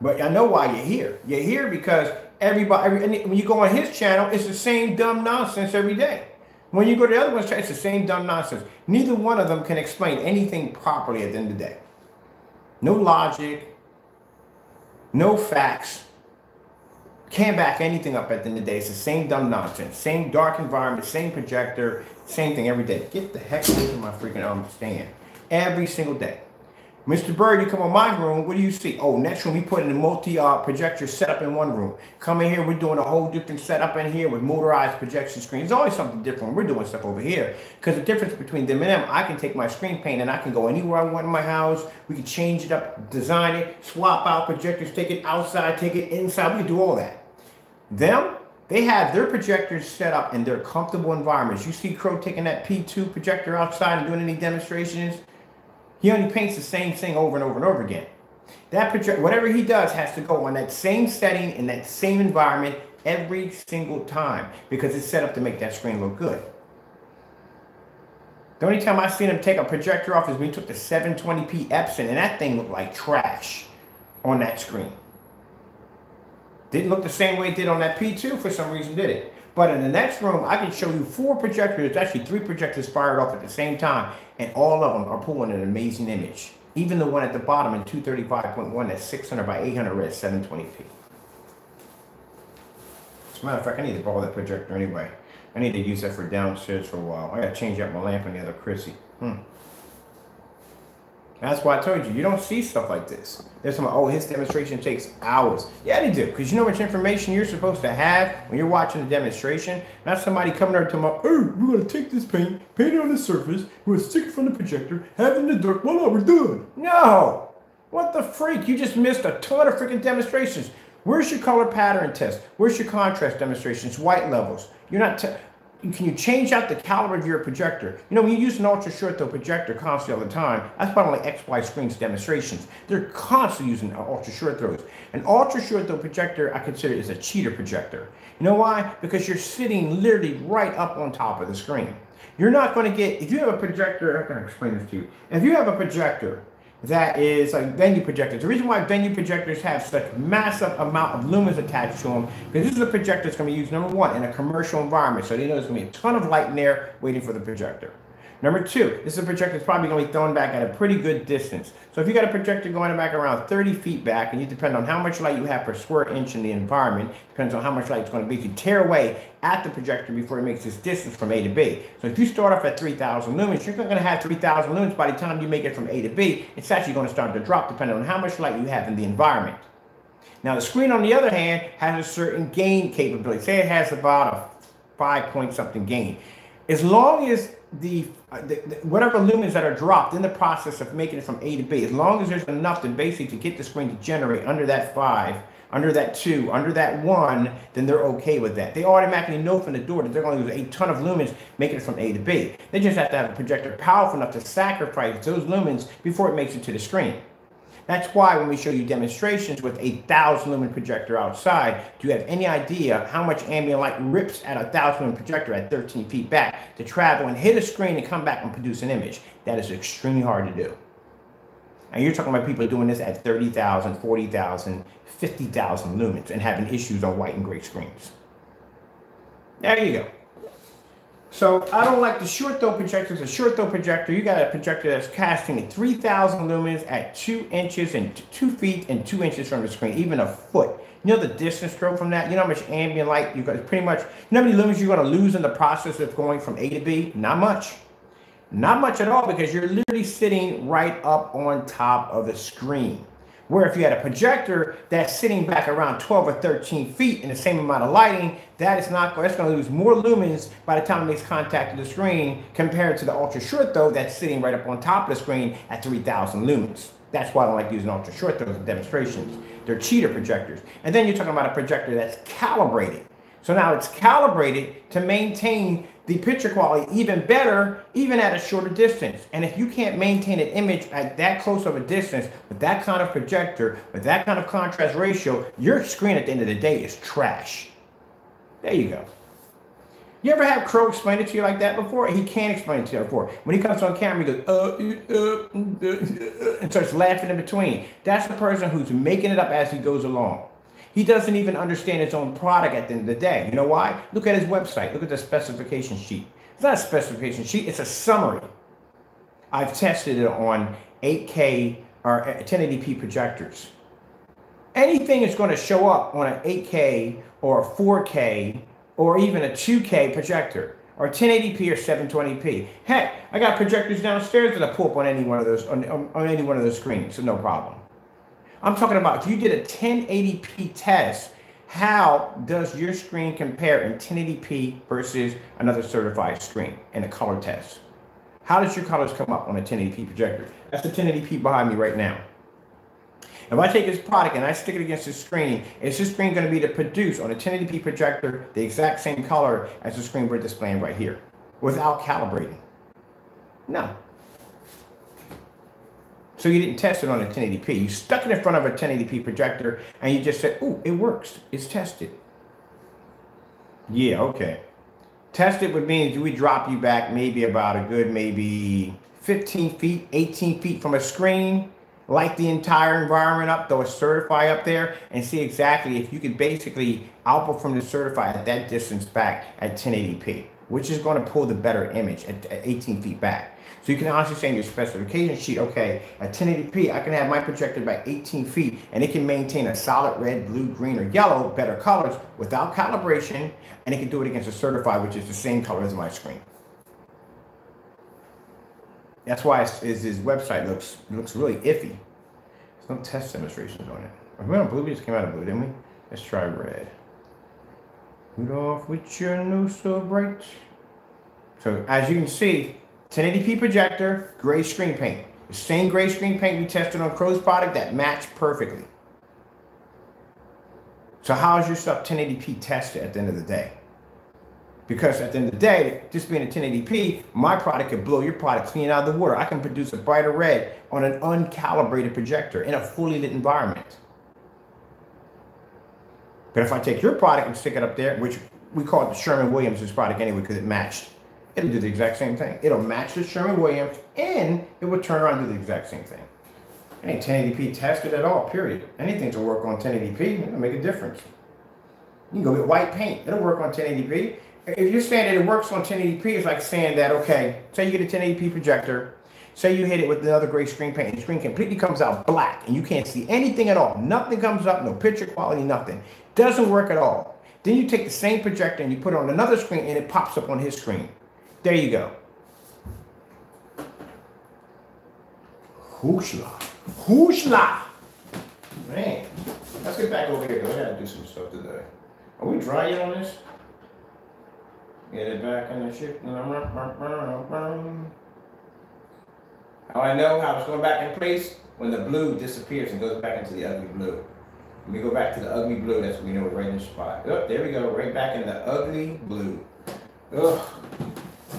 But I know why you're here. You're here because everybody, every, when you go on his channel, it's the same dumb nonsense every day. When you go to the other one's channel, it's the same dumb nonsense. Neither one of them can explain anything properly at the end of the day. No logic, no facts. Can't back anything up at the end of the day. It's the same dumb nonsense. Same dark environment, same projector, same thing every day. Get the heck away from my freaking um stand. Every single day. Mr. Bird, you come on my room, what do you see? Oh, next room, we put in a multi uh, projector setup in one room. Come in here, we're doing a whole different setup in here with motorized projection screens. There's always something different. We're doing stuff over here. Because the difference between them and them, I can take my screen paint and I can go anywhere I want in my house. We can change it up, design it, swap out projectors, take it outside, take it inside. We can do all that. Them, they have their projectors set up in their comfortable environments. You see Crow taking that P2 projector outside and doing any demonstrations? He only paints the same thing over and over and over again. That project, whatever he does, has to go on that same setting in that same environment every single time because it's set up to make that screen look good. The only time I've seen him take a projector off is when he took the 720p Epson, and that thing looked like trash on that screen. Didn't look the same way it did on that P2 for some reason, did it? But in the next room, I can show you four projectors, actually three projectors fired off at the same time, and all of them are pulling an amazing image. Even the one at the bottom in 235.1 that's 600 by 800 at 720p. As a matter of fact, I need to borrow that projector anyway. I need to use that for downstairs for a while. I gotta change out my lamp on the other Chrissy. Hmm. That's why I told you, you don't see stuff like this. There's some, oh, his demonstration takes hours. Yeah, they do, because you know which information you're supposed to have when you're watching the demonstration. Not somebody coming there to my, oh, we're going to take this paint, paint it on the surface, we're going to stick it from the projector, have it in the dark, voila, we're done. No! What the freak? You just missed a ton of freaking demonstrations. Where's your color pattern test? Where's your contrast demonstrations? White levels. You're not, can you change out the caliber of your projector? You know, when you use an ultra short throw projector constantly all the time, that's why I like XY screens demonstrations. They're constantly using ultra short throws. An ultra short throw projector, I consider is a cheater projector. You know why? Because you're sitting literally right up on top of the screen. You're not going to get, if you have a projector, I can explain this to you. If you have a projector that is like venue projectors. The reason why venue projectors have such massive amount of lumens attached to them, because this is a projector that's going to be used, number one, in a commercial environment. So they know there's going to be a ton of light in there waiting for the projector. Number two, this is a projector that's probably going to be thrown back at a pretty good distance. So if you got a projector going back around 30 feet back, and you depend on how much light you have per square inch in the environment, depends on how much light it's going to be, you tear away at the projector before it makes this distance from A to B. So if you start off at 3,000 lumens, you're going to have 3,000 lumens by the time you make it from A to B. It's actually going to start to drop depending on how much light you have in the environment. Now the screen, on the other hand, has a certain gain capability. Say it has about a five point something gain. As long as the, uh, the, the, whatever lumens that are dropped in the process of making it from A to B, as long as there's enough to basically to get the screen to generate under that five, under that two, under that one, then they're okay with that. They automatically know from the door that they're going to lose a ton of lumens making it from A to B. They just have to have a projector powerful enough to sacrifice those lumens before it makes it to the screen. That's why when we show you demonstrations with a thousand lumen projector outside, do you have any idea how much ambient light rips at a thousand lumen projector at 13 feet back to travel and hit a screen and come back and produce an image? That is extremely hard to do. And you're talking about people doing this at 30,000, 40,000, 50,000 lumens and having issues on white and gray screens. There you go. So I don't like the short throw projectors. A short throw projector, you got a projector that's casting at 3,000 lumens at two inches and two feet and two inches from the screen, even a foot. You know the distance stroke from that? You know how much ambient light you got? Pretty much. You know how many lumens you're going to lose in the process of going from A to B? Not much. Not much at all because you're literally sitting right up on top of the screen. Where if you had a projector that's sitting back around 12 or 13 feet in the same amount of lighting, that is not that's going to lose more lumens by the time it makes contact with the screen compared to the ultra short throw that's sitting right up on top of the screen at 3,000 lumens. That's why I don't like using ultra short throws demonstrations. They're cheater projectors. And then you're talking about a projector that's calibrated. So now it's calibrated to maintain the picture quality even better, even at a shorter distance. And if you can't maintain an image at that close of a distance with that kind of projector, with that kind of contrast ratio, your screen at the end of the day is trash. There you go. You ever have Crow explain it to you like that before? He can't explain it to you before. When he comes on camera, he goes, uh, uh, uh, uh, uh, and starts laughing in between. That's the person who's making it up as he goes along. He doesn't even understand his own product at the end of the day. You know why? Look at his website. Look at the specification sheet. It's not a specification sheet, it's a summary. I've tested it on 8K or uh, 1080p projectors. Anything that's going to show up on an 8K or a 4K or even a 2K projector or 1080p or 720p. Heck, I got projectors downstairs that I pull up on any one of those on, on, on any one of those screens, so no problem. I'm talking about if you did a 1080p test, how does your screen compare in 1080p versus another certified screen in a color test? How does your colors come up on a 1080p projector? That's the 1080p behind me right now. If I take this product and I stick it against the screen, is this screen going to be to produce on a 1080p projector the exact same color as the screen we're displaying right here without calibrating? No. So you didn't test it on a 1080p. You stuck it in front of a 1080p projector and you just said, oh, it works. It's tested. Yeah, okay. Tested would mean we drop you back maybe about a good maybe 15 feet, 18 feet from a screen, light the entire environment up, throw a certify up there, and see exactly if you could basically outperform the certify at that distance back at 1080p, which is going to pull the better image at 18 feet back. So you can honestly say in your specification sheet, okay, at 1080p, I can have my projector by 18 feet and it can maintain a solid red, blue, green, or yellow, better colors without calibration, and it can do it against a certified, which is the same color as my screen. That's why his, his website looks looks really iffy. There's no test demonstrations on it. On blue, just came out of blue, didn't we? Let's try red. Rudolph with your nose so bright. So as you can see, 1080p projector, gray screen paint. The same gray screen paint we tested on Crow's product that matched perfectly. So how is your stuff 1080p tested at the end of the day? Because at the end of the day, just being a 1080p, my product could blow your product clean out of the water. I can produce a brighter red on an uncalibrated projector in a fully lit environment. But if I take your product and stick it up there, which we call it the Sherman Williams' product anyway because it matched it'll do the exact same thing. It'll match the Sherman Williams and it will turn around and do the exact same thing. It ain't 1080p tested at all, period. Anything to work on 1080p, it'll make a difference. You can go get white paint, it'll work on 1080p. If you're saying that it works on 1080p, it's like saying that, okay, say you get a 1080p projector, say you hit it with another gray screen paint, the screen completely comes out black, and you can't see anything at all. Nothing comes up, no picture quality, nothing. Doesn't work at all. Then you take the same projector and you put it on another screen, and it pops up on his screen. There you go. Hoosla. Hoosla. Man, let's get back over here. Go gotta do some stuff today. Are we dry yet on this? Get it back in the shit. How I know how it's going back in place? When the blue disappears and goes back into the ugly blue. When we go back to the ugly blue, that's when we know we're right in the spot. Oh, there we go, right back in the ugly blue. Ugh.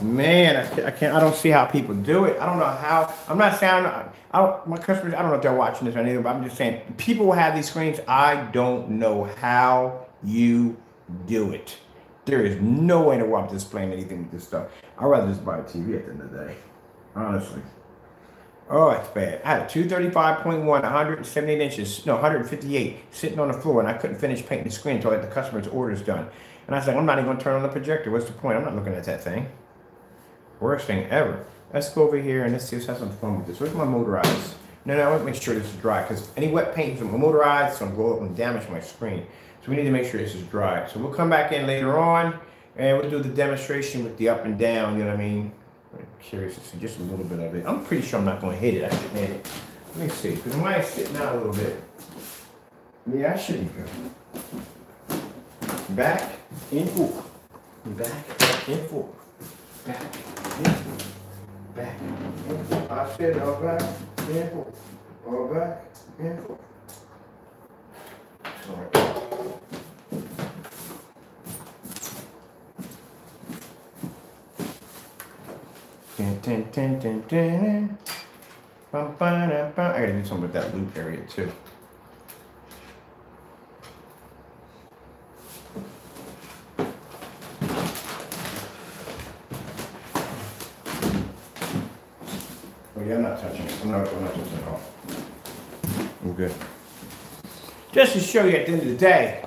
Man, I can't, I can't. I don't see how people do it. I don't know how. I'm not saying. I don't, my customers. I don't know if they're watching this or anything, but I'm just saying. People will have these screens. I don't know how you do it. There is no way in the world I'm displaying anything with this stuff. I'd rather just buy a TV at the end of the day. Honestly. Oh, it's bad. I had a 235.1, 178 inches, no, 158, sitting on the floor, and I couldn't finish painting the screen until I had the customer's orders done. And I like, I'm not even going to turn on the projector. What's the point? I'm not looking at that thing. Worst thing ever. Let's go over here and let's see let's have some fun with this. Where's my motorized? No, no, I want to make sure this is dry because any wet paint from my motorized is going to go up and damage my screen. So we need to make sure this is dry. So we'll come back in later on and we'll do the demonstration with the up and down, you know what I mean? I'm curious to see just a little bit of it. I'm pretty sure I'm not going to hit it. I should hit it. Let me see, because mine's sitting out a little bit. Yeah, I should be good. Back and forth. Back and forth. Back Back. I said all back forth. All back dun. Bum, ba, da. I gotta do something with that loop area too. I'm not touching it. I'm not, I'm not touching it at all. I'm good. Just to show you at the end of the day,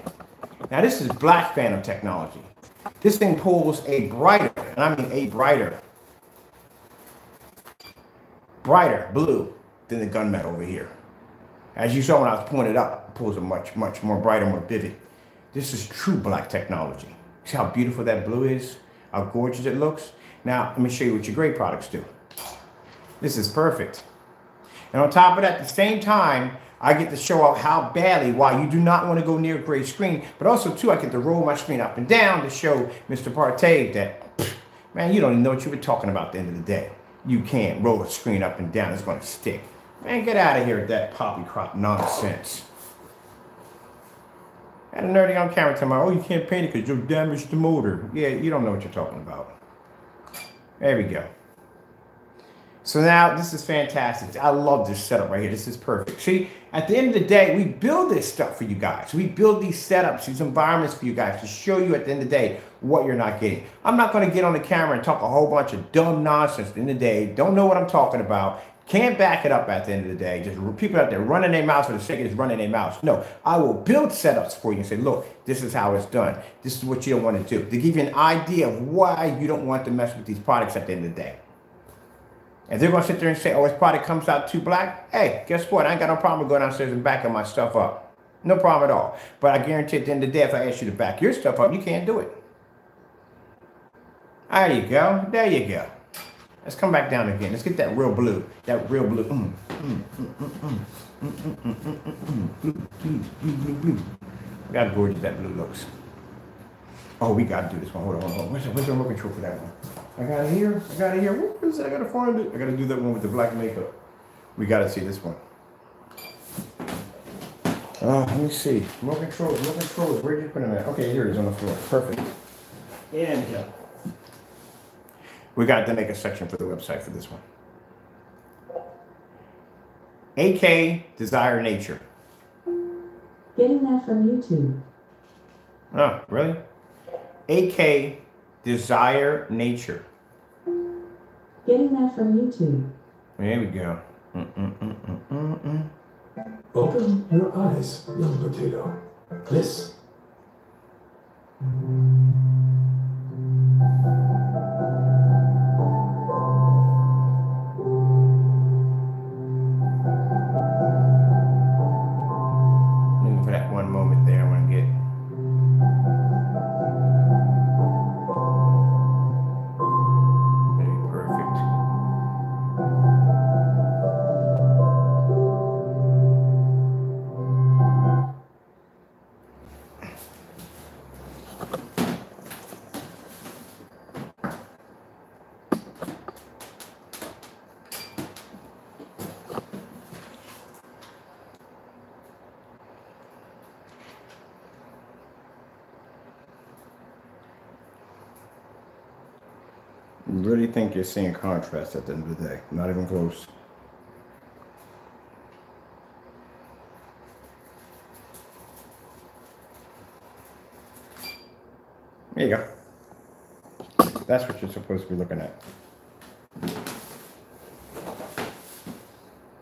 now this is black phantom technology. This thing pulls a brighter, and I mean a brighter, brighter blue than the gunmetal over here. As you saw when I was pointing it up, it pulls a much, much more brighter, more vivid. This is true black technology. See how beautiful that blue is? How gorgeous it looks? Now, let me show you what your gray products do. This is perfect. And on top of that, at the same time, I get to show out how badly why you do not want to go near a gray screen, but also too, I get to roll my screen up and down to show Mr. Partey that, man, you don't even know what you were talking about at the end of the day. You can't roll a screen up and down, it's going to stick. Man, get out of here with that poppy crop nonsense. Had a nerdy on camera tell me, oh, you can't paint it because you'll damage the motor. Yeah, you don't know what you're talking about. There we go. So now this is fantastic. I love this setup right here. This is perfect. See, at the end of the day, we build this stuff for you guys. We build these setups, these environments for you guys to show you at the end of the day what you're not getting. I'm not going to get on the camera and talk a whole bunch of dumb nonsense at the end of the day. Don't know what I'm talking about. Can't back it up at the end of the day. Just people out there running their mouths for the sake of just running their mouths. No, I will build setups for you and say, look, this is how it's done. This is what you don't want to do. To give you an idea of why you don't want to mess with these products at the end of the day. And they're going to sit there and say, oh, his product comes out too black. Hey, guess what? I ain't got no problem going downstairs and backing my stuff up. No problem at all. But I guarantee at the end of the day, if I ask you to back your stuff up, you can't do it. There you go. There you go. Let's come back down again. Let's get that real blue. That real blue. Mm, mm, mm. Look how gorgeous that blue looks. Oh, we got to do this one. Hold on, hold on. Where's the, where's the remote control for that one? I got it here. I got it here. What is it? I got to find it. I got to do that one with the black makeup. We got to see this one. Oh, let me see. Remote controls, remote controls. Where did you put them at? Okay, here it is on the floor. Perfect. And yeah. We got to make a section for the website for this one. AK Desire Nature. Getting that from YouTube. Oh, really? AK Desire Nature. Getting that from YouTube. There we go. Mm-mm-mm-mm-mm-mm. Open your eyes, young potato. This you're seeing contrast at the end of the day? Not even close. There you go. That's what you're supposed to be looking at.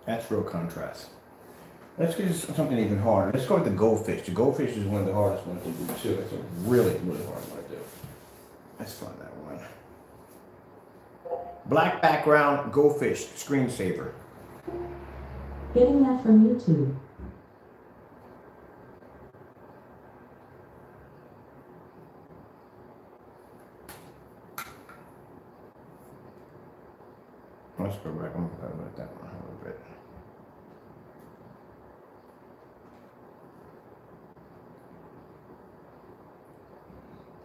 That's real contrast. Let's get something even harder. Let's go with the goldfish. The goldfish is one of the hardest ones to do too. It's a really, really hard one to do. Let's find that one. Black background, Go Fish, screensaver. Getting that from YouTube. Let's go back at that one a little bit.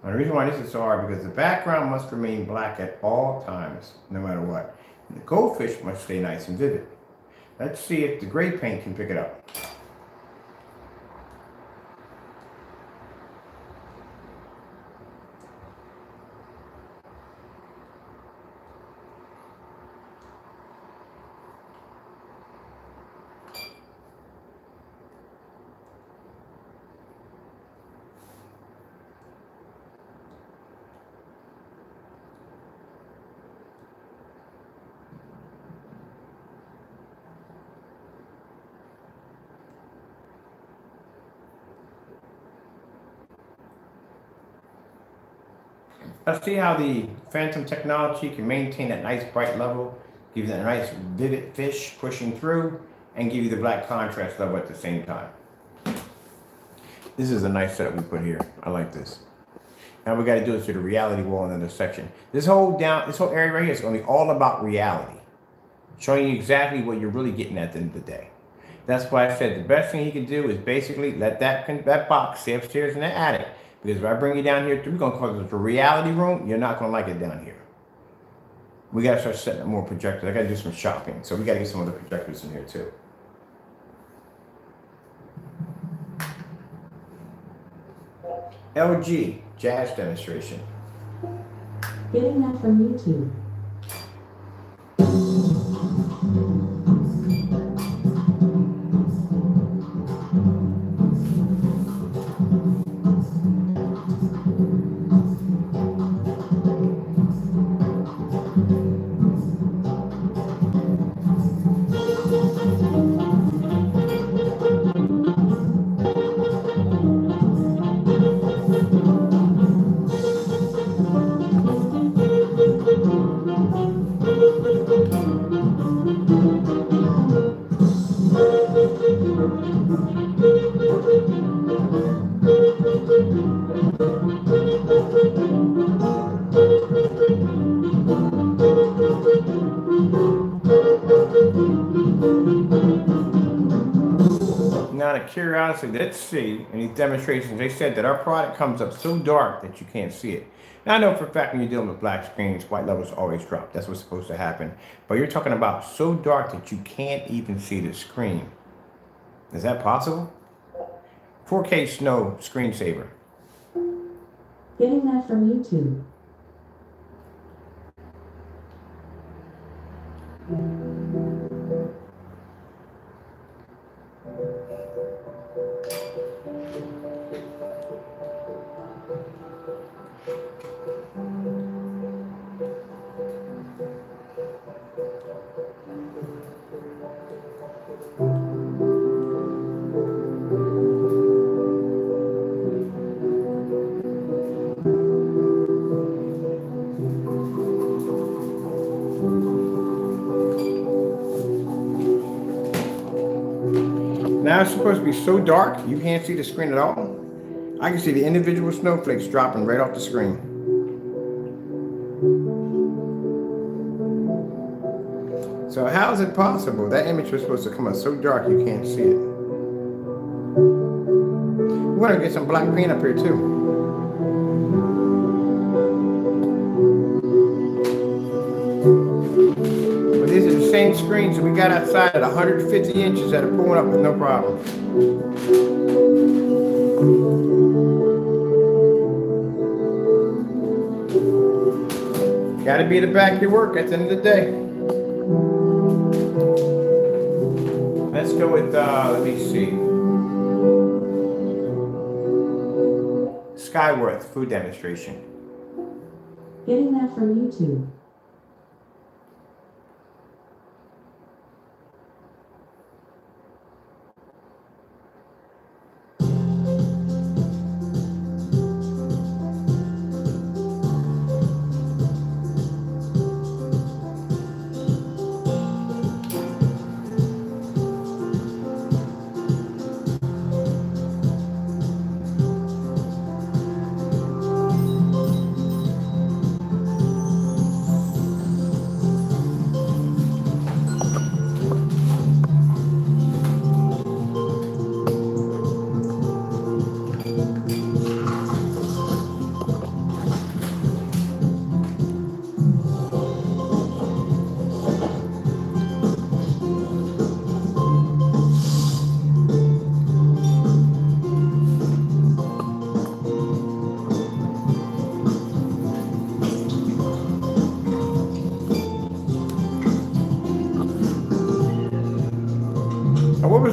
The reason why this is so hard because the background must remain black at all times, no matter what. And the goldfish must stay nice and vivid. Let's see if the gray paint can pick it up. Let's see how the Phantom technology can maintain that nice bright level, give you that nice vivid fish pushing through, and give you the black contrast level at the same time. This is a nice setup we put here. I like this. Now we got to do it to the reality wall in another section. This whole down, this whole area right here is going to be all about reality, showing you exactly what you're really getting at the end of the day. That's why I said the best thing you can do is basically let that that box stay upstairs in the attic. Because if I bring you down here, we're gonna call it the reality room. You're not gonna like it down here. We gotta start setting up more projectors. I gotta do some shopping, so we gotta get some other projectors in here too. LG jazz demonstration. Getting that from YouTube. Curiosity, let's see in these demonstrations, they said that our product comes up so dark that you can't see it. Now, I know for a fact when you're dealing with black screens, white levels always drop. That's what's supposed to happen. But you're talking about so dark that you can't even see the screen. Is that possible? 4K Snow screensaver. Getting that from YouTube. It's supposed to be so dark you can't see the screen at all. I can see the individual snowflakes dropping right off the screen. So how is it possible? That image was supposed to come out so dark you can't see it. We want to get some black paint up here too. These same screens that we got outside at 150 inches that are pulling up with no problem. Gotta be the back of your work at the end of the day. Let's go with, uh, let me see. Skyworth food demonstration. Getting that from YouTube.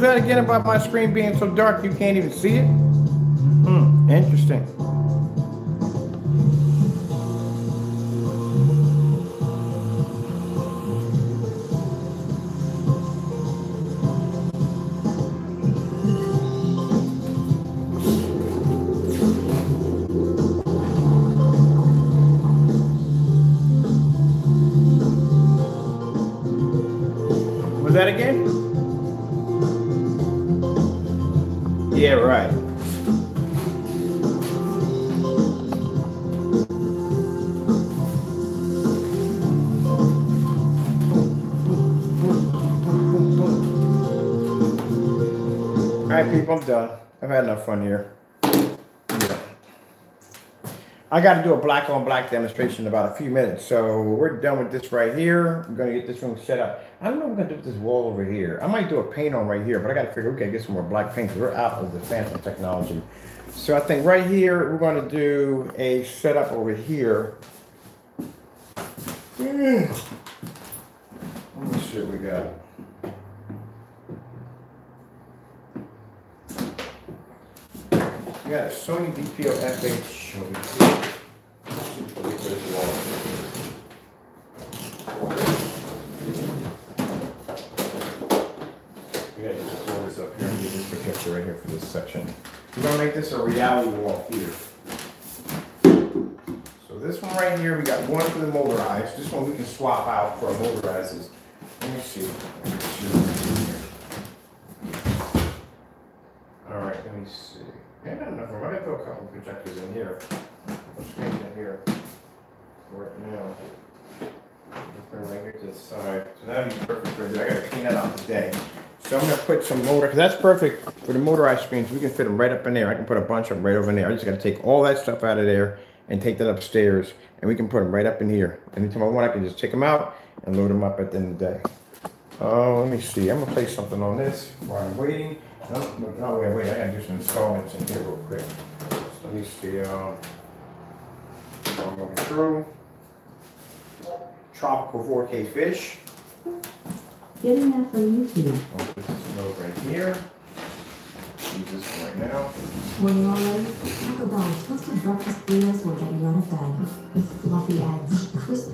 Was that again about my screen being so dark you can't even see it? Hmm, interesting. I'm done. I've had enough fun here. Yeah. I got to do a black on black demonstration in about a few minutes. So we're done with this right here. I'm going to get this room set up. I don't know what I'm going to do with this wall over here. I might do a paint on right here, but I got to figure, okay, get some more black paint because we're out of the fancy technology. So I think right here, we're going to do a setup over here. Mm. Let me see what we got. Got a Sony DPO FH over here. Wait this wall. We gotta just this up here and get this projector right here for this section. We're gonna make this a reality wall here. So this one right here, we got one for the motorized. This one we can swap out for our motorizes. Let me see. Let me see. All right, let me see. Not enough room. I throw a couple projectors in here. Let's make it here. Right now. Right here to the side. So that'd be perfect for I gotta clean that out today. So I'm gonna put some motor, because that's perfect for the motorized screens. We can fit them right up in there. I can put a bunch of them right over in there. I just gotta take all that stuff out of there and take that upstairs, and we can put them right up in here. Anytime I want, I can just take them out and load them up at the end of the day. Oh, let me see. I'm gonna place something on this while I'm waiting. No, no, no, wait, wait. I gotta do some installments in here real quick. So let me see. Um, I'm going through. Tropical 4K fish. Getting that from YouTube. I'll put this note right here. Use this one right now. When you're ready, Taco Bell toasted breakfast burritos will get you out of bed with fluffy eggs, crisp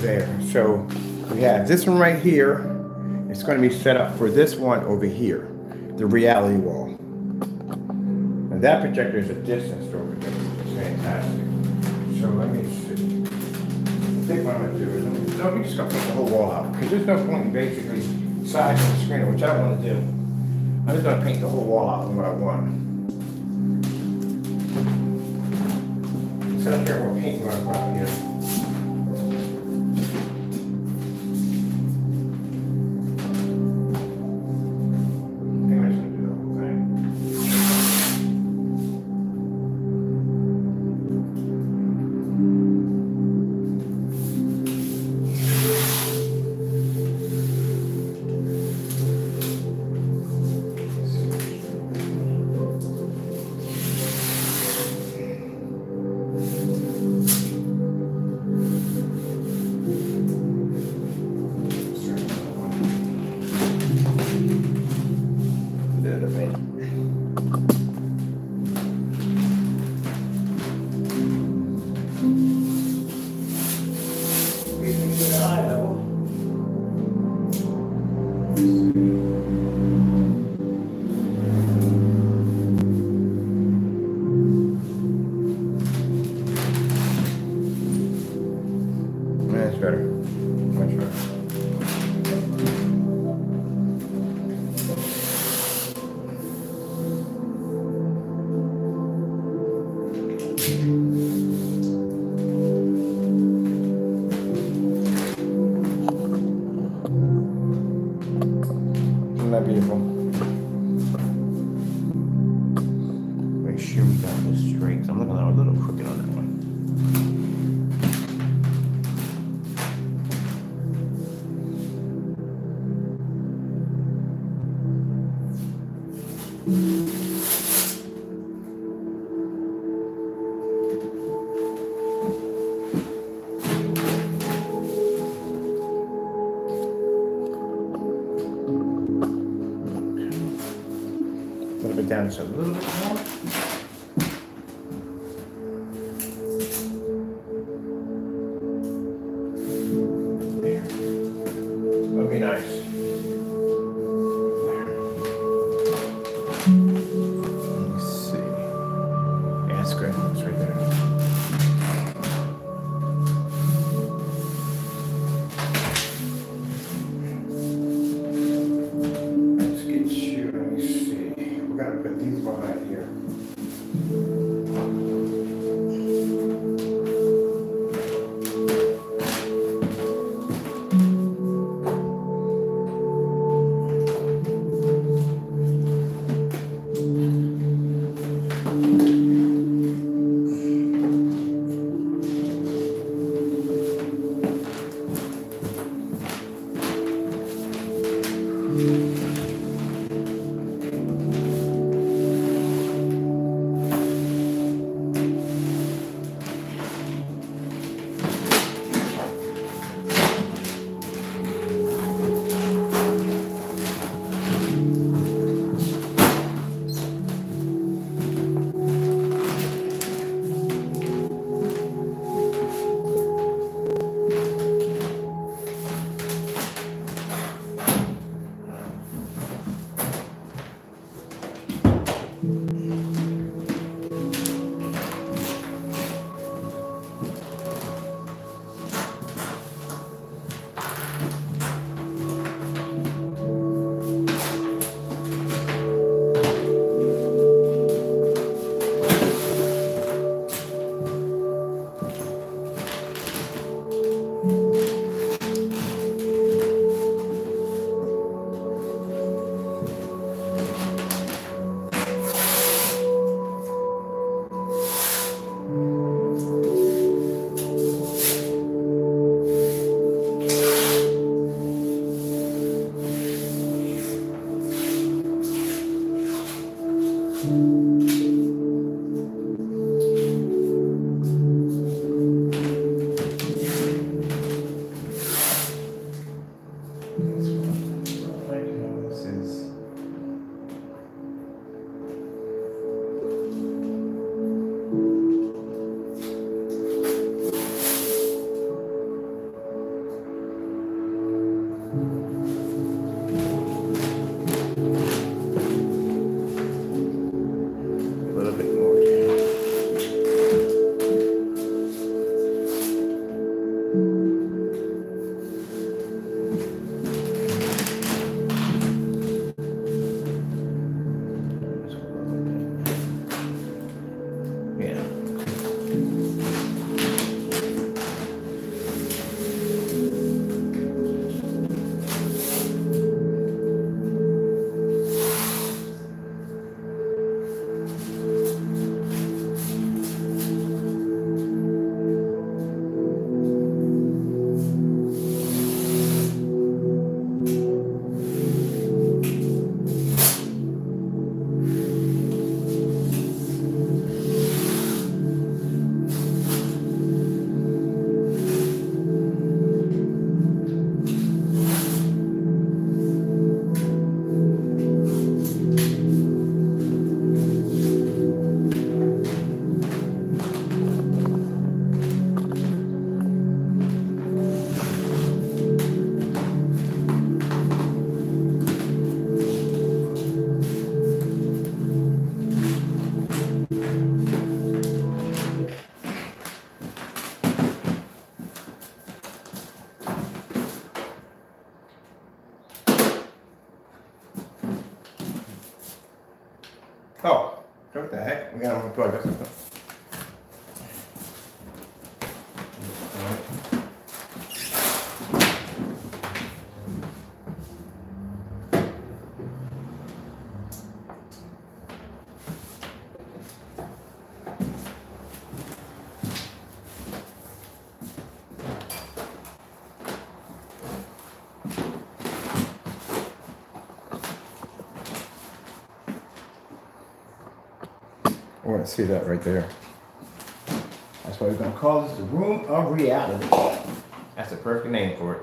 there. So we have this one right here. It's going to be set up for this one over here, the reality wall. And that projector is a distance projector, which is fantastic. So let me see. I think what I'm gonna do is, let me, just gonna paint the whole wall out, because there's no point in basically sizing the screen, which I wanna do. I'm just gonna paint the whole wall out in what I want. So I don't care what paint you want to put here. To see that right there. That's why we're gonna call this the room of reality. That's the perfect name for it.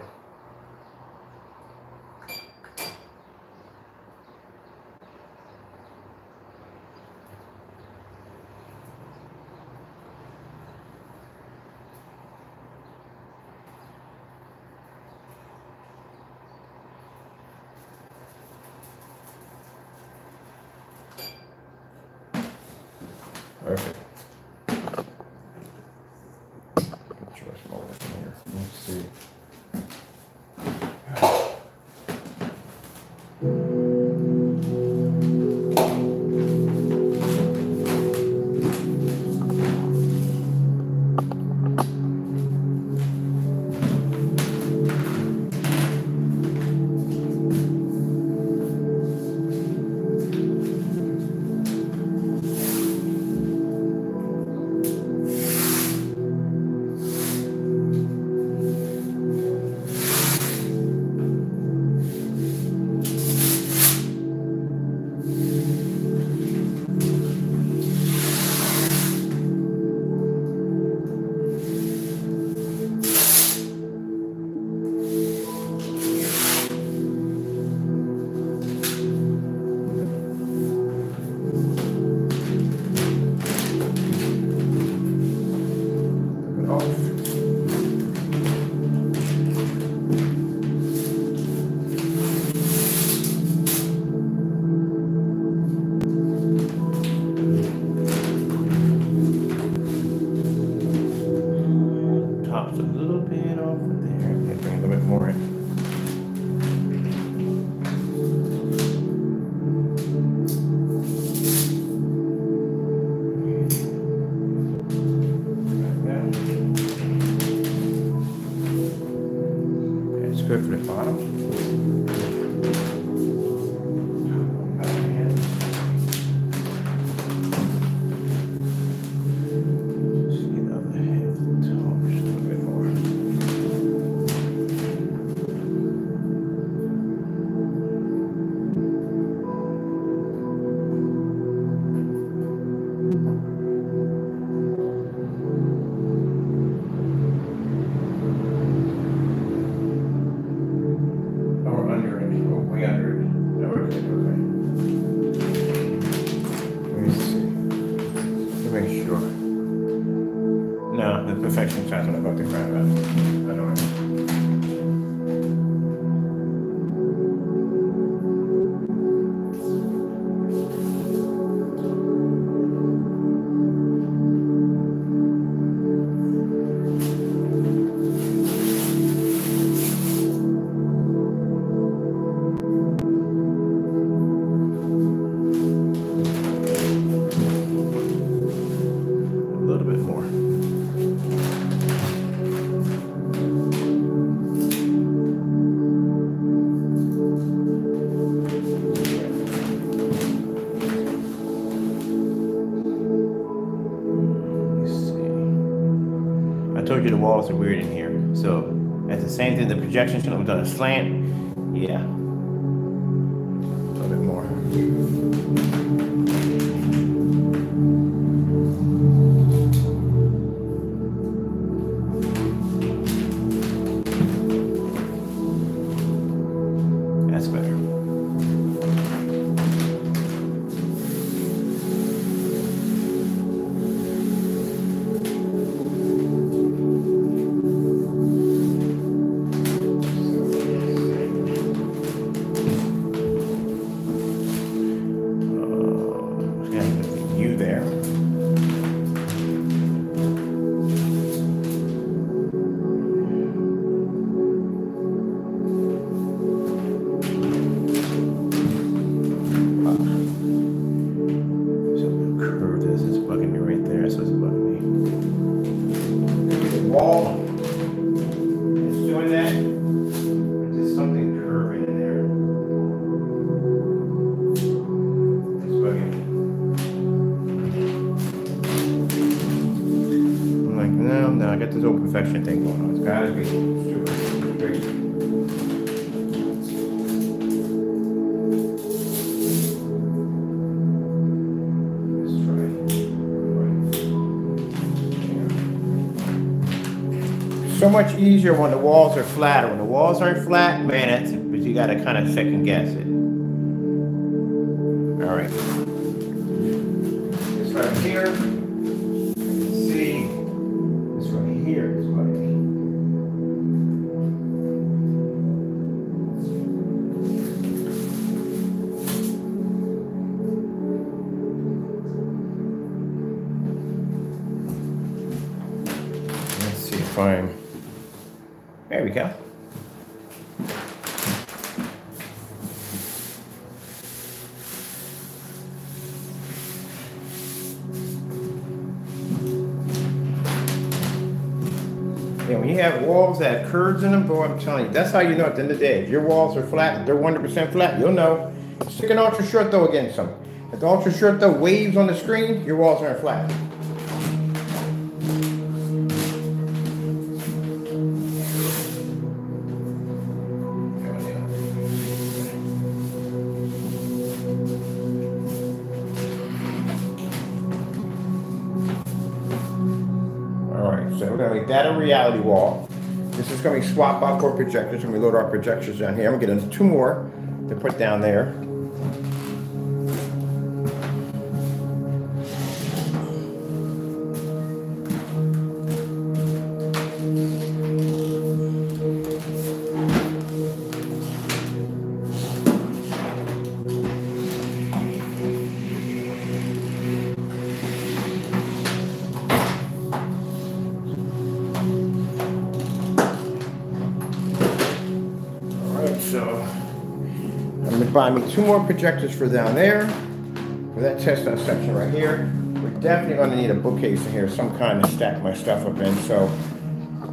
Tchau. Projection should have done a slant. Yeah. Much easier when the walls are flat. When the walls aren't flat, man, that's but you gotta kind of second guess it. All right. Right here. Curves in them, boy, I'm telling you, that's how you know at the end of the day. If your walls are flat, they're 100% flat, you'll know. Stick an ultra short throw against them. If the ultra short throw waves on the screen, your walls aren't flat. All right, so we're gonna make that a reality wall. This is gonna be swap out for projectors, and we load our projectors down here. I'm gonna get two more to put down there. Two more projectors for down there, for that test out section right here. We're definitely gonna need a bookcase in here, some kind to stack my stuff up in, so.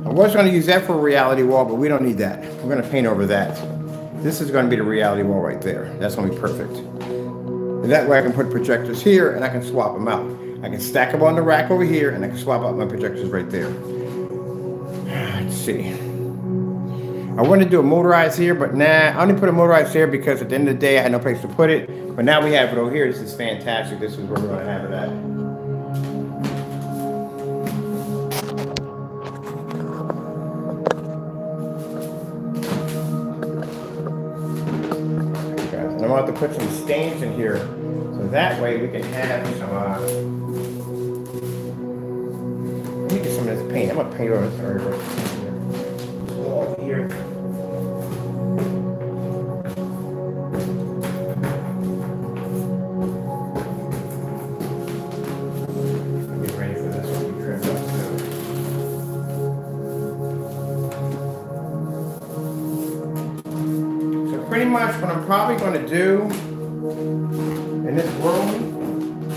I was gonna use that for a reality wall, but we don't need that. We're gonna paint over that. This is gonna be the reality wall right there. That's gonna be perfect. And that way I can put projectors here and I can swap them out. I can stack them on the rack over here and I can swap out my projectors right there. Let's see. I wanted to do a motorized here, but nah, I only put a motorized here because at the end of the day, I had no place to put it. But now we have it over here. This is fantastic. This is where we're gonna have it at. And I want to put some stains in here so that way we can have some. Uh, let me get some of this paint. I'm gonna paint over this Probably going to do in this room,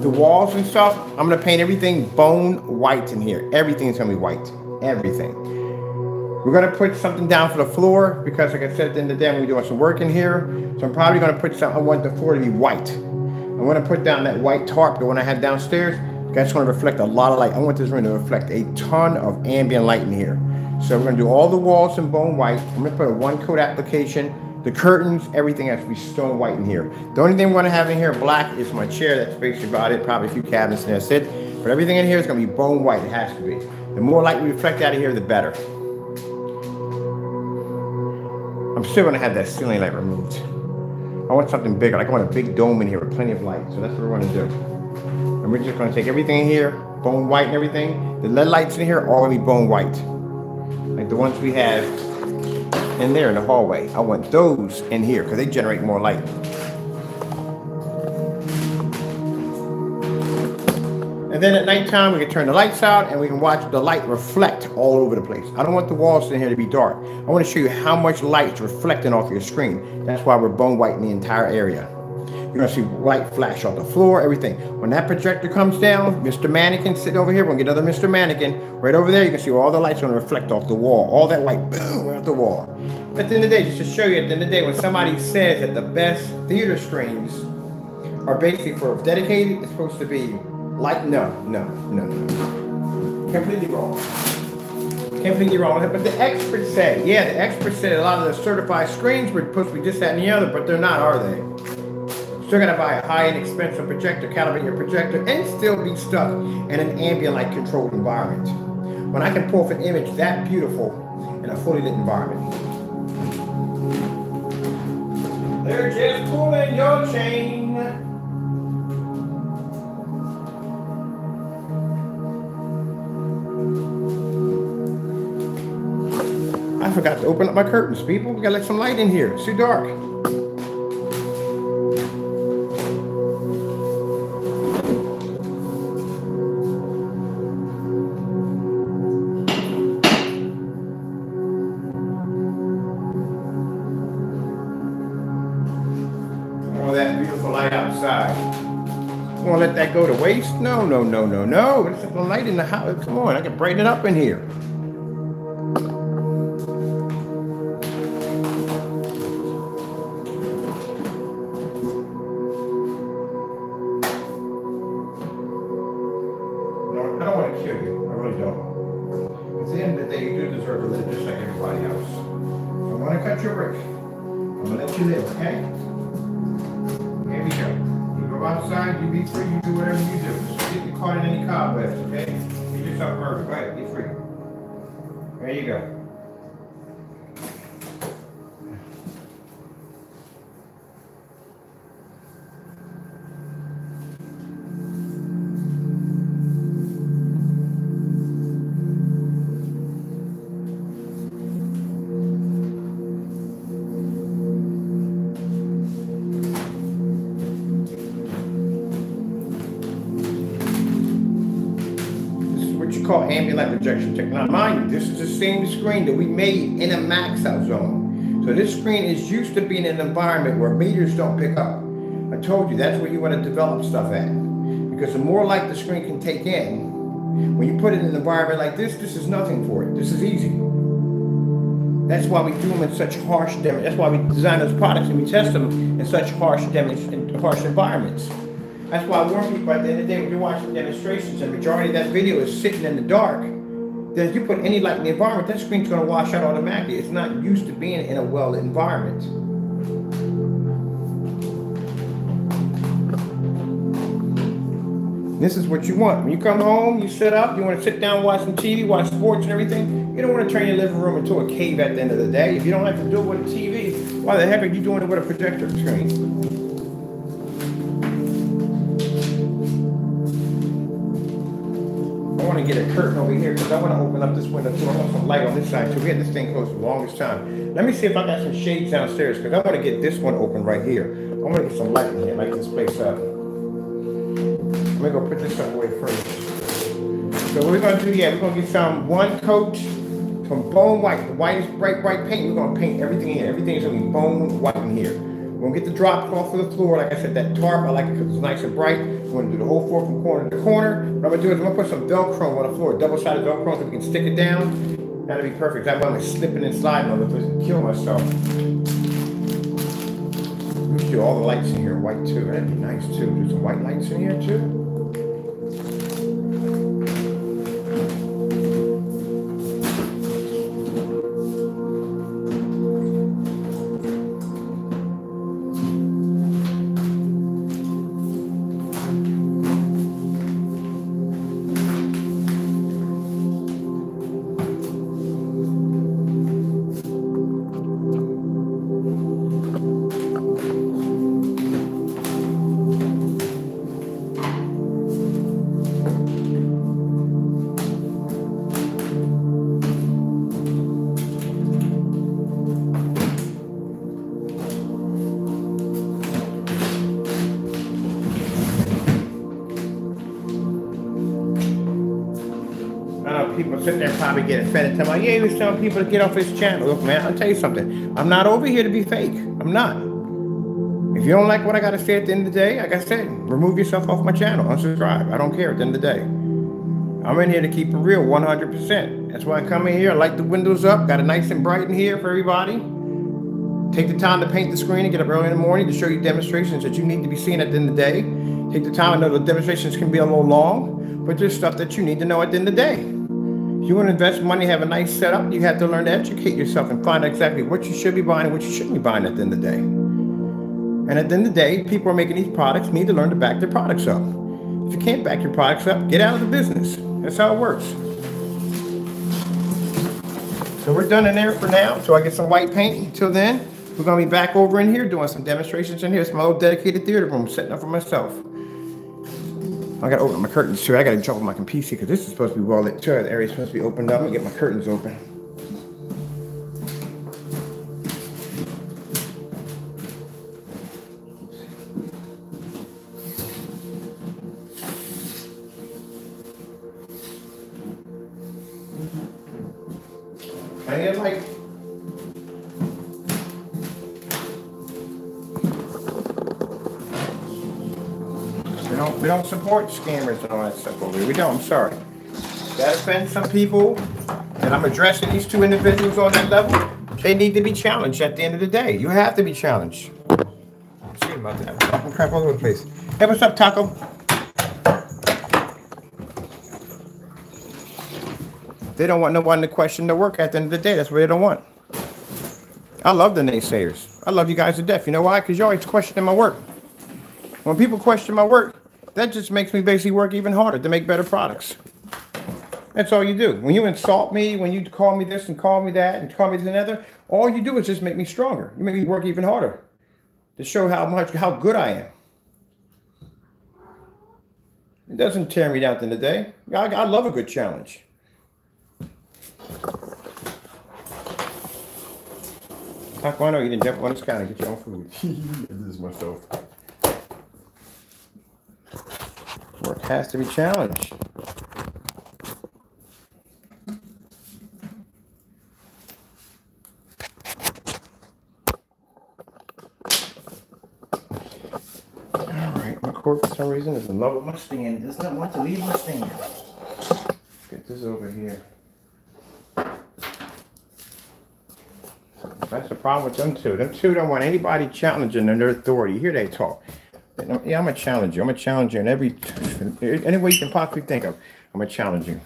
the walls and stuff, I'm going to paint everything bone white in here. Everything is going to be white. Everything. We're going to put something down for the floor because like I said at the end of the day, we're doing some work in here. So I'm probably going to put something, I want the floor to be white. I'm going to put down that white tarp, the one I had downstairs. That's going to reflect a lot of light. I want this room to reflect a ton of ambient light in here. So we're going to do all the walls in bone white. I'm going to put a one coat application. The curtains, everything has to be stone white in here. The only thing we're to have in here black is my chair. That's basically about it. Probably a few cabinets and that's it. But everything in here is going to be bone white. It has to be. The more light we reflect out of here, the better. I'm still to have that ceiling light removed. I want something bigger. Like I want a big dome in here with plenty of light. So that's what we're to do. And we're just going to take everything in here, bone white and everything. The LED lights in here are all to be bone white. Like the ones we have in there in the hallway. I want those in here because they generate more light. And then at nighttime, we can turn the lights out and we can watch the light reflect all over the place. I don't want the walls in here to be dark. I want to show you how much light is reflecting off your screen. That's why we're bone white in the entire area. You're gonna see light flash off the floor, everything. When that projector comes down, Mr. Mannequin sitting over here, we're gonna get another Mr. Mannequin. Right over there, you can see all the lights gonna reflect off the wall. All that light, boom, right off the wall. At the end of the day, just to show you, at the end of the day, when somebody says that the best theater screens are basically for dedicated, it's supposed to be light, no, no, no, no. Completely wrong. Completely wrong. But the experts say, yeah, the experts say a lot of the certified screens were supposed to be this, that, and the other, but they're not, are they? Still gonna buy a high-end expensive projector, calibrate your projector, and still be stuck in an ambient light controlled environment. When I can pull off an image that beautiful in a fully lit environment. They're just pulling your chain. I forgot to open up my curtains, people. We gotta let some light in here. It's too dark. No, no, no, no, no. It's the light in the house. Come on, I can brighten it up in here. Projection mind you, this is the same screen that we made in a max out zone. So this screen is used to being in an environment where meters don't pick up. I told you that's where you want to develop stuff at. Because the more light the screen can take in, when you put it in an environment like this, this is nothing for it. This is easy. That's why we do them in such harsh That's why we design those products and we test them in such harsh in harsh environments. That's why I warn people at the end of the day when you're watching demonstrations the majority of that video is sitting in the dark, if you put any light in the environment, that screen's gonna wash out automatically. It's not used to being in a well environment. This is what you want. When you come home, you sit up, you want to sit down, watch some TV, watch sports and everything. You don't want to turn your living room into a cave at the end of the day. If you don't like to do it with a TV, Why the heck are you doing it with a projector screen? I want to get a curtain over here because I want to open up this window too. I want some light on this side too. We had this thing closed the longest time. Let me see if I got some shades downstairs because I want to get this one open right here. I want to get some light in here, light this place up. Let me go put this stuff away first. So what we're gonna do, yeah, we're gonna get some one coat, some bone white, the whitest bright white paint. We're gonna paint everything in here. Everything's gonna be bone white in here. We're gonna get the drop cloth for the floor. Like I said, that tarp, I like it because it's nice and bright. We're gonna do the whole floor from corner to corner. What I'm gonna do is I'm gonna put some Velcro on the floor, double-sided Velcro, so we can stick it down. That'll be perfect. That way I'm slipping and sliding on the place and kill myself. We should do all the lights in here white too. That'd be nice too. Do some white lights in here too. Probably get offended. Tell me, oh, yeah, he was telling people to get off his channel. Look, man, I'll tell you something. I'm not over here to be fake. I'm not. If you don't like what I got to say at the end of the day, like I said, remove yourself off my channel. Unsubscribe. I don't care at the end of the day. I'm in here to keep it real 100%. That's why I come in here. I light the windows up. Got it nice and bright in here for everybody. Take the time to paint the screen and get up early in the morning to show you demonstrations that you need to be seeing at the end of the day. Take the time. I know the demonstrations can be a little long, but there's stuff that you need to know at the end of the day. If you want to invest money, have a nice setup, you have to learn to educate yourself and find out exactly what you should be buying and what you shouldn't be buying at the end of the day. And at the end of the day, people are making these products need to learn to back their products up. If you can't back your products up, get out of the business. That's how it works. So we're done in there for now. So I get some white paint. Until then, we're gonna be back over in here doing some demonstrations in here. It's my little dedicated theater room, setting up for myself. I gotta open my curtains too. I gotta jump on my PC because this is supposed to be well lit too. The area's supposed to be opened up. I'm gonna get my curtains open. I get like support scammers and all that stuff over here. We don't. I'm sorry. That offends some people, and I'm addressing these two individuals on that level. They need to be challenged at the end of the day. You have to be challenged. Sorry about that. Crap all over the place. Hey, what's up, Taco? They don't want no one to question their work at the end of the day. That's what they don't want. I love the naysayers. I love you guys to death. You know why? Because you're always questioning my work. When people question my work, that just makes me basically work even harder to make better products. That's all you do. When you insult me, when you call me this and call me that and call me this and other, all you do is just make me stronger. You make me work even harder to show how much how good I am. It doesn't tear me down in the of day. I, I love a good challenge. Know you didn't jump on this guy and get your own food. this is myself. Work has to be challenged. Cork for some reason is in love with my stand. Does not want to leave my stand. Get this over here. That's the problem with them two. Them two don't want anybody challenging their authority. Here they talk. Yeah, I'm gonna challenge you. I'm gonna challenge you in every any way you can possibly think of. I'm gonna challenge you.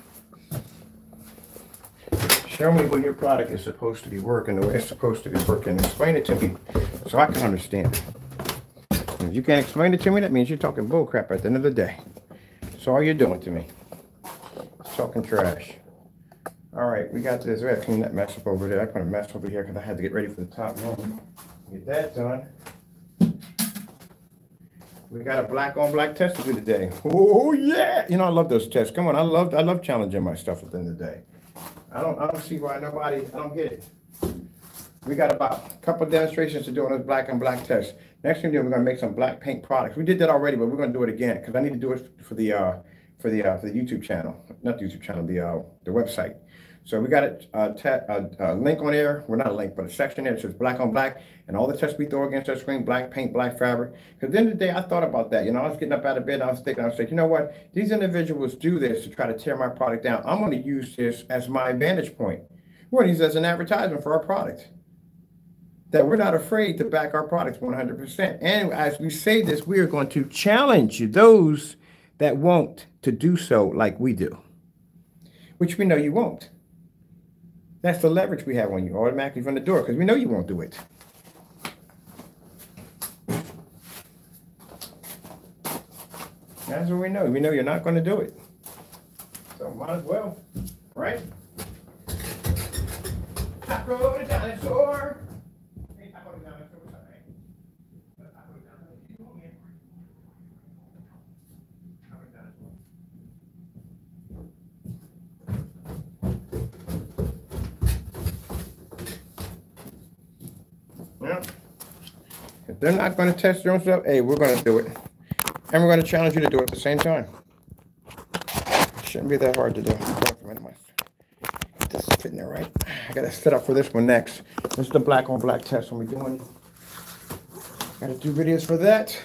Show me when your product is supposed to be working the way it's supposed to be working. Explain it to me so I can understand. If you can't explain it to me, that means you're talking bullcrap at the end of the day. That's all you're doing to me. Talking trash. All right, we got this. We gotta clean that mess up over there. I put a mess over here because I had to get ready for the top room. Get that done. We got a black on black test to do today. Oh yeah, you know I love those tests. Come on, I love I love challenging my stuff at the end of the day. I don't I don't see why nobody I don't get it. We got about a couple demonstrations to do on this black and black test. Next thing we do, we're gonna make some black paint products. We did that already, but we're gonna do it again because I need to do it for the uh for the uh for the YouTube channel, not the YouTube channel, the uh the website. So we got a, a, a, link on there. Well, not a link, but a section there that says black on black, and all the tests we throw against that screen, black paint, black fabric. Because the end of the day, I thought about that. You know, I was getting up out of bed, I was thinking, I was like, you know what? These individuals do this to try to tear my product down. I'm going to use this as my vantage point. We're going to use as an advertisement for our product. That we're not afraid to back our products 100%. And as we say this, we are going to challenge those that won't to do so like we do, which we know you won't. That's the leverage we have on you automatically from the door because we know you won't do it. That's what we know. We know you're not going to do it. So might as well, right? Taco dinosaur. Hey, Taco the dinosaur, what's up, man? Taco the dinosaur. You want me? Taco the dinosaur. Yeah. They're not gonna test their own stuff, hey, we're gonna do it. And we're gonna challenge you to do it at the same time. Shouldn't be that hard to do. This fit in there right. I gotta set up for this one next. This is the black on black test when we're doing. Gotta do videos for that.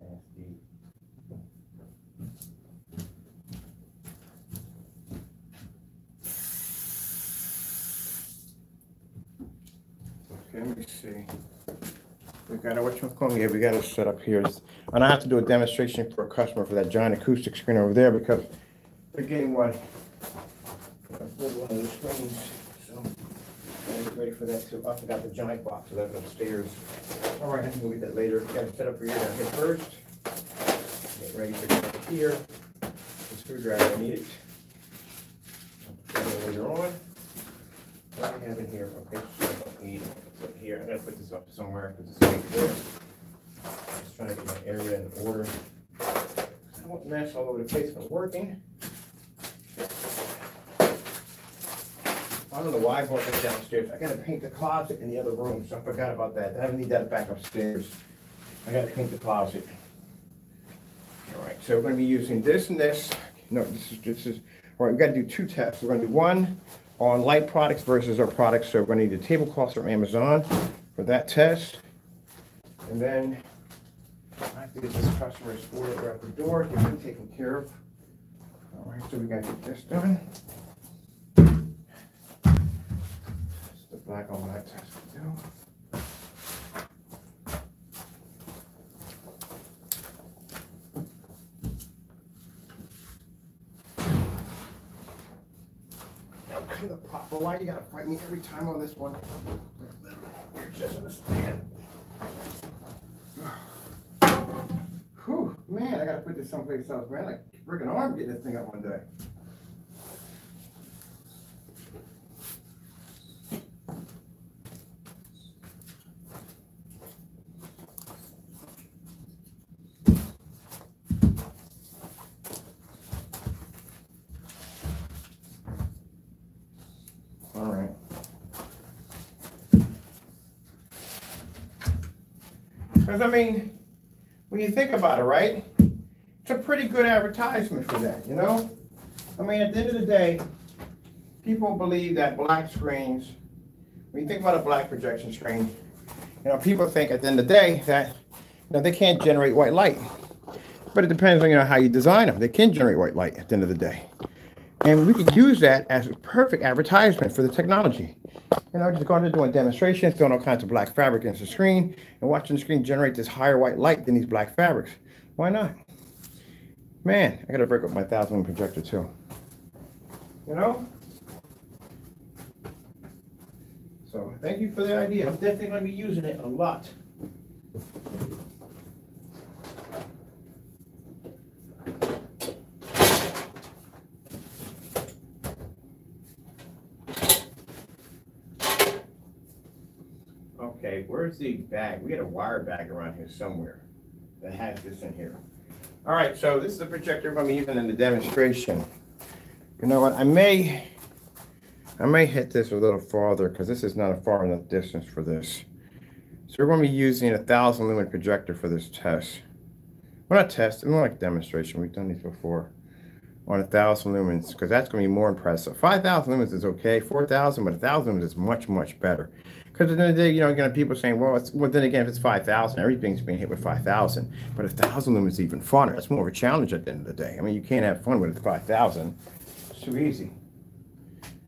Nasty. Okay, let me see. We got a, what you call here, we got it set up here. And I have to do a demonstration for a customer for that giant acoustic screen over there because they're getting one. one of the screens, so I'm ready for that too. I forgot the giant box, so that's upstairs. All right, I can get that later. Got it set up for you down here first. Get ready for that here. The screwdriver, I need it. It Later on. What do I have in here? Okay, so I need it. Here. I gotta put this up somewhere because it's right there. Trying to get my area in order. I want mess all over the place when working. I don't know why I brought this downstairs. I gotta paint the closet in the other room, so I forgot about that. I don't need that back upstairs. I gotta paint the closet. All right, so we're gonna be using this and this. No, this is, this is, all right, we gotta do two tests. We're gonna do one on light products versus our products. So we're gonna need a tablecloth from Amazon for that test. And then Get this customer's order at the door, get them taken care of. All right, so we gotta get this done. It's the black on black test to do. The but why you gotta fight me every time on this one? You're just understand. Whew, man, I gotta put this someplace else, man. Like freaking arm getting this thing up one day. All right. Because I mean, when you think about it, right? It's a pretty good advertisement for that, you know? I mean, at the end of the day, people believe that black screens, when you think about a black projection screen, you know, people think at the end of the day that you know, they can't generate white light. But it depends on you know how you design them. They can generate white light at the end of the day. And we could use that as a perfect advertisement for the technology. You know, just going to doing demonstrations, throwing all kinds of black fabric against the screen, and watching the screen generate this higher white light than these black fabrics. Why not? Man, I gotta break up my thousand projector too. You know? So thank you for the idea. I'm definitely gonna be using it a lot. Okay, where's the bag? We got a wire bag around here somewhere that has this in here. All right, so this is the projector I'm using in the demonstration. You know what, I may, I may hit this a little farther, because this is not a far enough distance for this. So we're gonna be using a thousand lumen projector for this test. Well, not test, more like demonstration, we've done these before. On a thousand lumens, because that's gonna be more impressive. Five thousand lumens is okay, four thousand, but a thousand lumens is much, much better. Because at the end of the day, you know, you're people saying, well, it's, well, then again, if it's five thousand, everything's being hit with five thousand. But a thousand lumens is even funner. That's more of a challenge at the end of the day. I mean, you can't have fun with five thousand. It's too easy.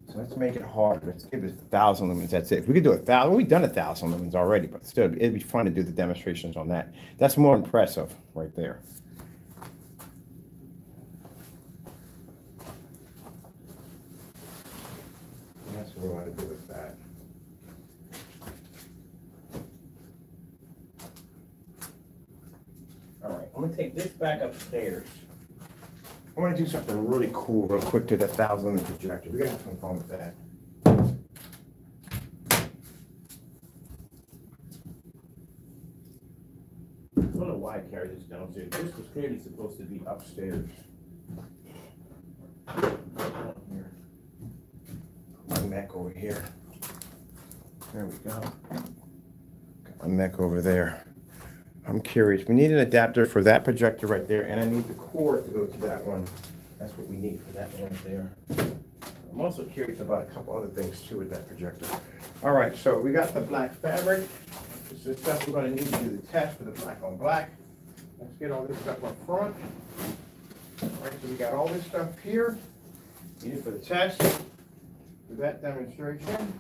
So let's make it harder. Let's give it a thousand lumens. That's it. If we could do a thousand, we've done a thousand lumens already, but still, it'd be fun to do the demonstrations on that. That's more impressive right there. That's what we want to do with that. All right, I'm gonna take this back upstairs. I wanna do something really cool real quick to the thousand projector. We gotta have some fun with that. I don't know why I carried this downstairs. This was clearly supposed to be upstairs. My mech over here. There we go. Got my mech over there. I'm curious. We need an adapter for that projector right there, and I need the cord to go to that one. That's what we need for that one there. I'm also curious about a couple other things too with that projector. All right, so we got the black fabric. This is stuff we're gonna need to do the test for the black on black. Let's get all this stuff up front. All right, so we got all this stuff here. Need it for the test, for that demonstration.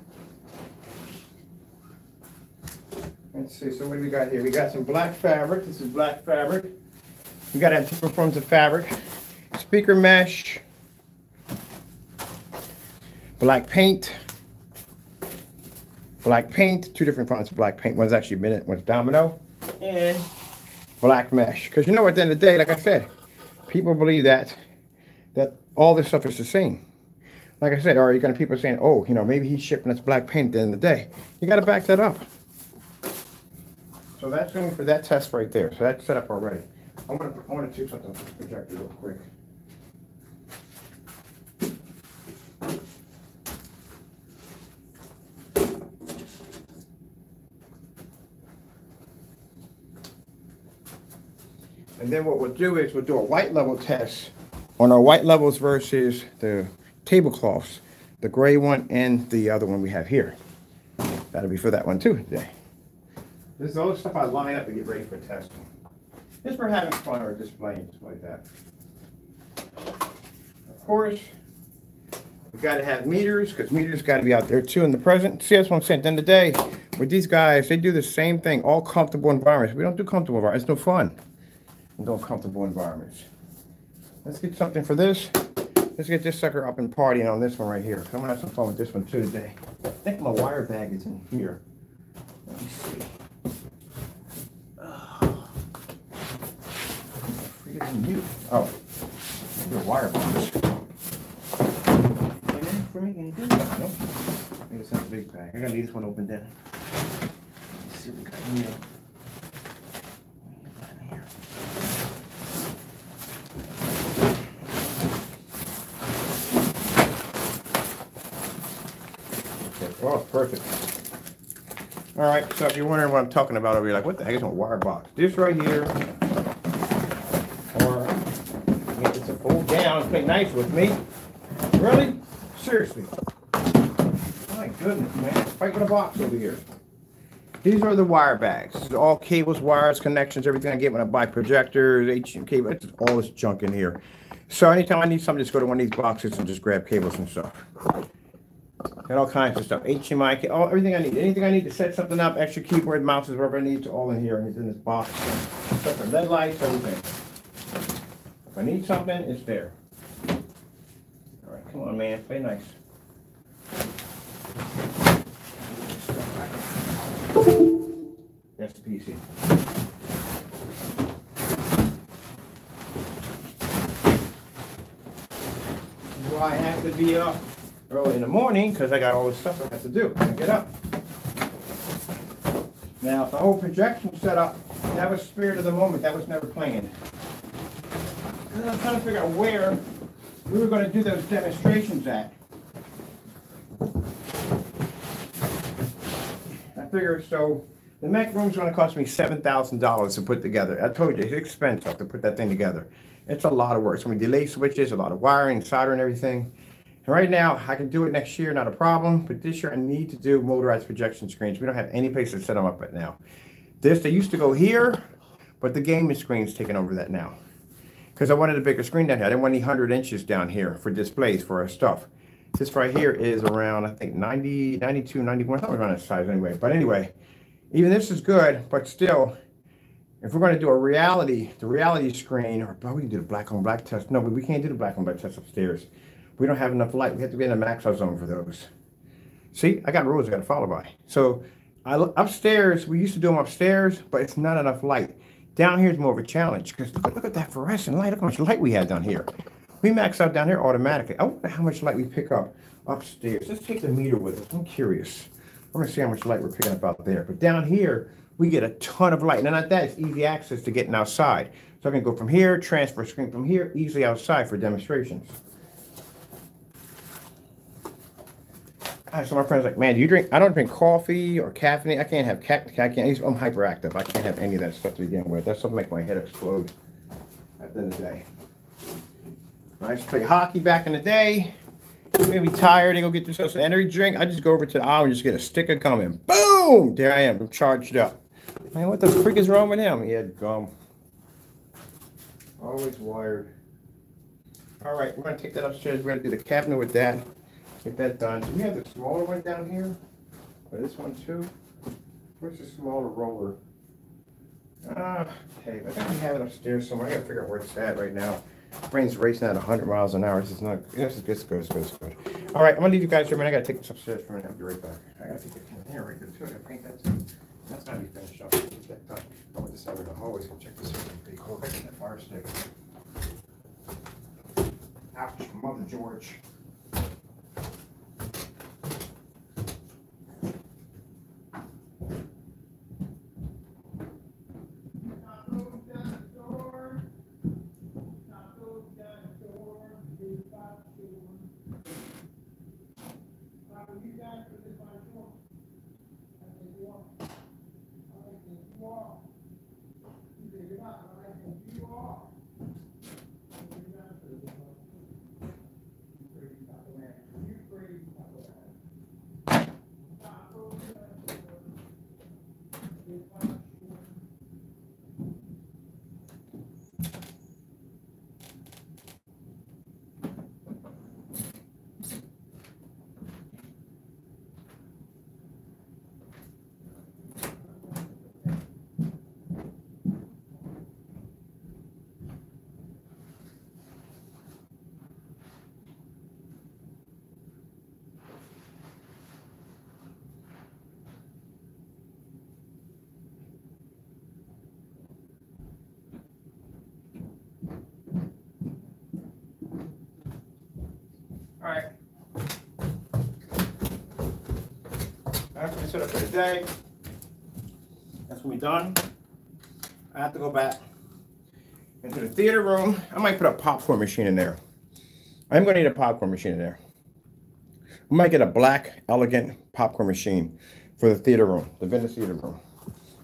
Let's see, so what do we got here? We got some black fabric. This is black fabric. We got to have different forms of fabric. Speaker mesh. Black paint. Black paint. Two different forms of black paint. One's actually minute, one's domino. And black mesh. Because you know, at the end of the day, like I said, people believe that that all this stuff is the same. Like I said, are you got people saying, oh, you know, maybe he's shipping us black paint at the end of the day. You got to back that up. So that's going for that test right there. So that's set up already. I want to, I want to do something with the projector real quick. And then what we'll do is we'll do a white level test on our white levels versus the tablecloths, the gray one and the other one we have here. That'll be for that one too today. This is all the stuff I line up to get ready for testing. Just for having fun or displaying, stuff like that. Of course, we've gotta have meters, because meters gotta be out there too in the present. See, that's what I'm saying, at the end of the day, with these guys, they do the same thing, all comfortable environments. We don't do comfortable environments, it's no fun. in those comfortable environments. Let's get something for this. Let's get this sucker up and partying on this one right here. I'm gonna have some fun with this one too today. I think my wire bag is in here. Let me see. You. Oh, your wire box. For me, can you do that? Nope. In a big bag. I gotta leave this one open then. Let's see what we got in here. Oh, perfect. All right, so if you're wondering what I'm talking about, over here, like, what the heck is a wire box? This right here, or get this to play nice with me. Really? Seriously? My goodness, man, fight with a box over here. These are the wire bags. All cables, wires, connections, everything I get when I buy projectors, HDMI cable, all this junk in here. So anytime I need something, just go to one of these boxes and just grab cables and stuff. And all kinds of stuff. HDMI, all, everything I need. Anything I need to set something up, extra keyboard, mouse, whatever I need, it's all in here. It's in this box. Stuff for LED lights, everything. If I need something, it's there. Come on, man. Play nice. That's the PC. Do I have to be up early in the morning because I got all this stuff I have to do I get up. Now, the whole projection setup, that was spirit of the moment. That was never planned. I'm trying to figure out where we were going to do those demonstrations at. I figure so. The Mac room's going to cost me seven thousand dollars to put together. I told you it's expensive to put that thing together. It's a lot of work. So many delay switches, a lot of wiring, soldering, everything. And right now, I can do it next year, not a problem. But this year, I need to do motorized projection screens. We don't have any place to set them up right now. This they used to go here, but the gaming screen's taking over that now. Because I wanted a bigger screen down here. I didn't want any 100 inches down here for displays for our stuff. This right here is around, I think, 90, 92, 91, something around that size anyway. But anyway, even this is good, but still, if we're going to do a reality, the reality screen, or oh, we can do the black on black test. No, but we can't do the black on black test upstairs. We don't have enough light. We have to be in the max zone for those. See, I got rules I got to follow by. So I, upstairs, we used to do them upstairs, but it's not enough light. Down here is more of a challenge because look, at that fluorescent light. Look how much light we have down here. We max out down here automatically. I wonder how much light we pick up upstairs. Let's take the meter with us. I'm curious. We're gonna see how much light we're picking up out there. But down here, we get a ton of light. And not that, it's easy access to getting outside. So I can go from here, transfer screen from here, easily outside for demonstrations. So my friend's like, man, do you drink? I don't drink coffee or caffeine. I can't have ca- I can't. I'm hyperactive. I can't have any of that stuff to begin with. That stuff make my head explode. At the end of the day, I used to play hockey back in the day. Maybe tired, they go get themselves an energy drink. I just go over to the aisle and just get a stick of gum and boom, there I am. I'm charged up. Man, what the freak is wrong with him? He had gum. Always wired. All right, we're gonna take that upstairs. We're gonna do the cabinet with that. Get that done. Do we have the smaller one down here? Or this one too? Where's the smaller roller? Ah, okay, I think we have it upstairs somewhere. I gotta figure out where it's at right now. Brain's racing at 100 miles an hour. This is not. This is good. Good. Good. Good. All right, I'm gonna leave you guys here, man. I gotta take this upstairs for a minute. I'll be right back. I gotta take from here right there too. I gotta paint that too. That's gotta be finished up. Get that done. I went this in the hallways and check this out. Pretty cool. Look at that fire stick. Ouch, Mother George. All right. What up for today. That's when we done. I have to go back into the theater room. I might put a popcorn machine in there. I'm gonna need a popcorn machine in there. I might get a black, elegant popcorn machine for the theater room, the Venice theater room.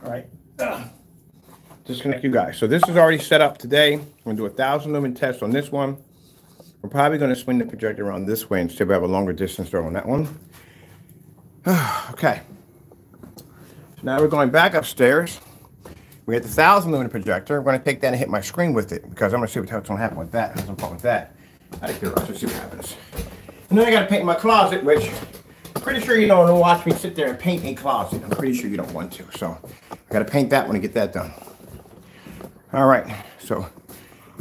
All right. Ugh. Disconnect you guys. So this is already set up today. I'm gonna do a thousand lumen test on this one. We're probably going to swing the projector around this way instead of have a longer distance throw on that one. okay. Now we're going back upstairs. We have the 1,000 lumen projector. I'm going to take that and hit my screen with it because I'm going to see what's going to happen with that. What's going with that. I let's see what happens. And then I got to paint my closet, which I'm pretty sure you don't want to watch me sit there and paint a closet. I'm pretty sure you don't want to. So I got to paint that one and get that done. All right. So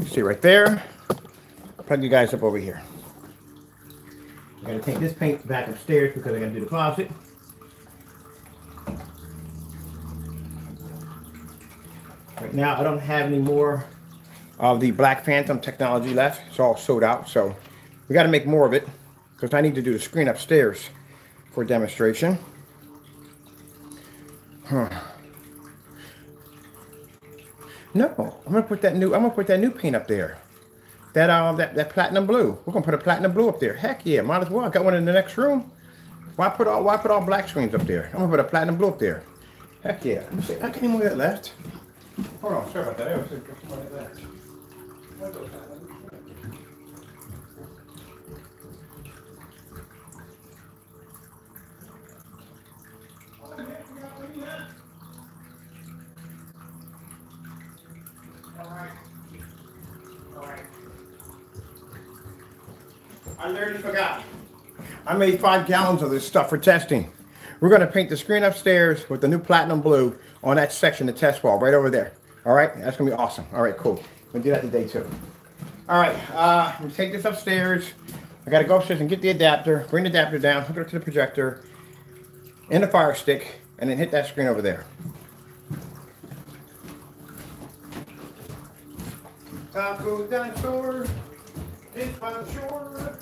see right there plug you guys up over here. I gotta take this paint back upstairs because I gotta do the closet. Right now, I don't have any more of the Black Phantom technology left. It's all sold out, so we got to make more of it because I need to do the screen upstairs for demonstration. Huh. No, I'm gonna put that new. I'm gonna put that new paint up there. That um, that that platinum blue. We're gonna put a platinum blue up there. Heck yeah, might as well. I got one in the next room. Why put all Why put all black screens up there? I'm gonna put a platinum blue up there. Heck yeah. Let me see. I can't even that left. Hold on, sorry about that. I was thinking somebody left. What Alright. Alright. I literally forgot. I made five gallons of this stuff for testing. We're gonna paint the screen upstairs with the new platinum blue on that section, the test wall, right over there. All right, that's gonna be awesome. All right, cool. We'll do that today too. All right, uh, we take this upstairs. I gotta go upstairs and get the adapter, bring the adapter down, hook it up to the projector, and the fire stick, and then hit that screen over there. Taco dinosaur, it's shore.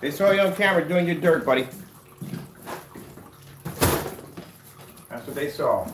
They saw you on camera doing your dirt, buddy. That's what they saw.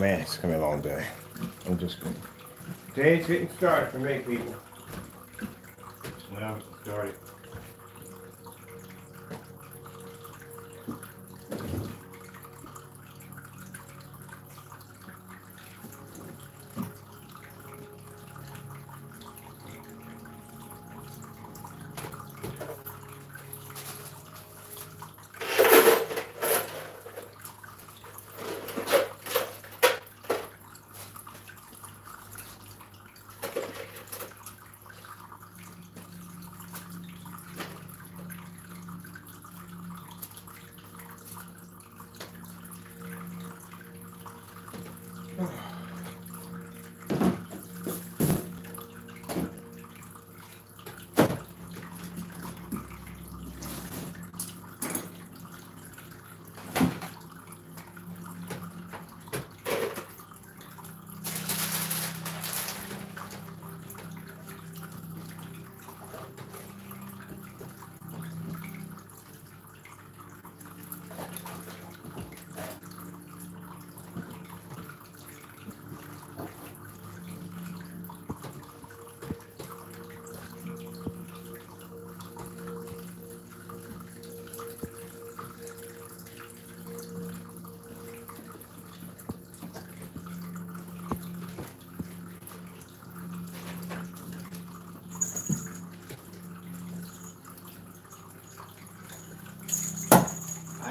Man, it's gonna be a long day. I'm just. Day's getting started for me, people. Now it's started.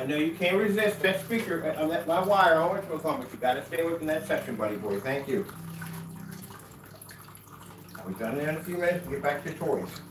I know you can't resist that speaker, uh, uh, that- my wire, I want to come, but you gotta stay within that section, buddy boy, thank you. Be done in a few minutes, get back to toys.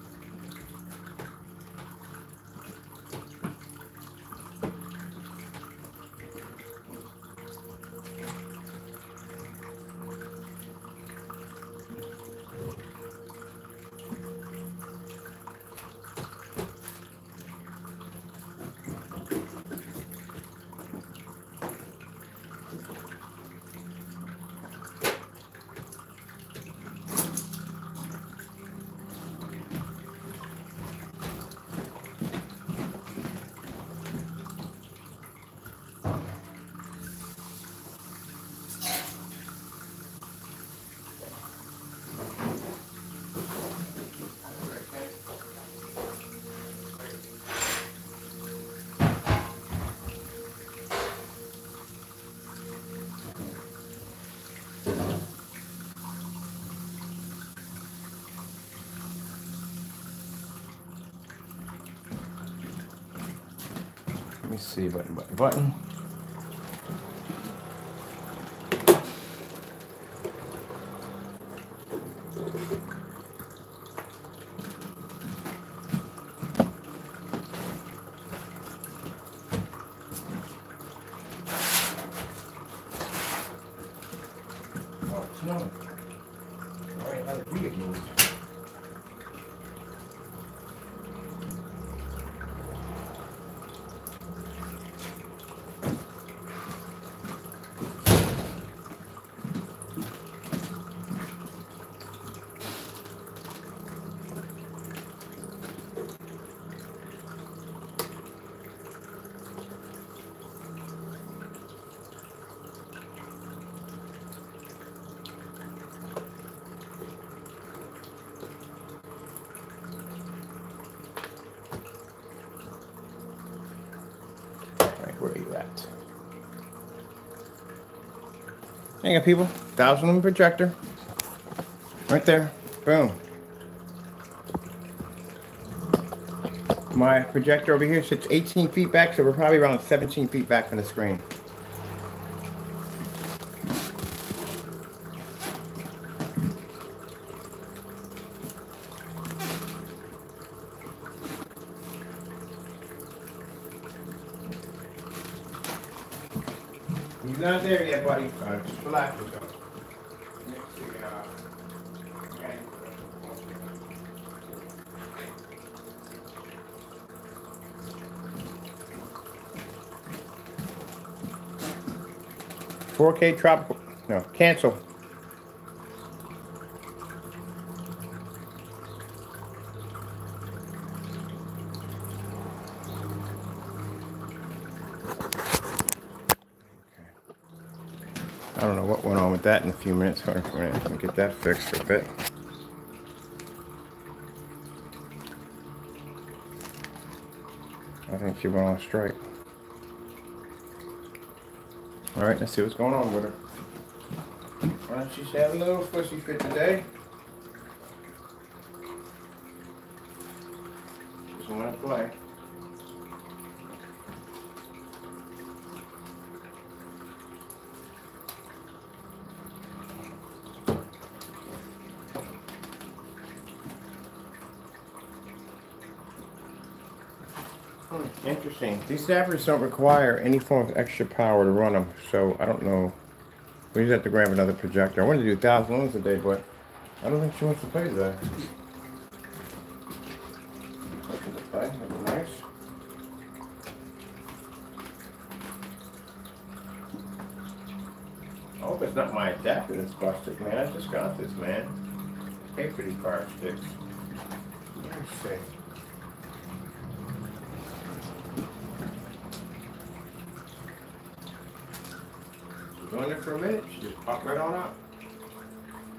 See, button, button, button. Oh, it's snowing. All right, how did we get moved? There you people. Thousand lumen projector. Right there. Boom. My projector over here sits 18 feet back, so we're probably around 17 feet back from the screen. He's not there yet, buddy. Uh, just relax yourself. Let's see, uh, okay. 4K tropical. No, cancel. Okay. I don't know what went on with that in a few minutes. Minute. Let me get that fixed for a bit. I think she went on strike. All right, let's see what's going on with her. Why don't a little fussy fit today? Just want to play. Hmm, Interesting. These zappers don't require any form of extra power to run them, so I don't know. We just have to grab another projector. I wanted to do a thousand lumens a day, but I don't think she wants to play, that'd nice. I hope it's not my adapter that's busted, man. I just got this, man. Pay for these fire sticks. Let me see. Going there for a minute, she just popped right on up.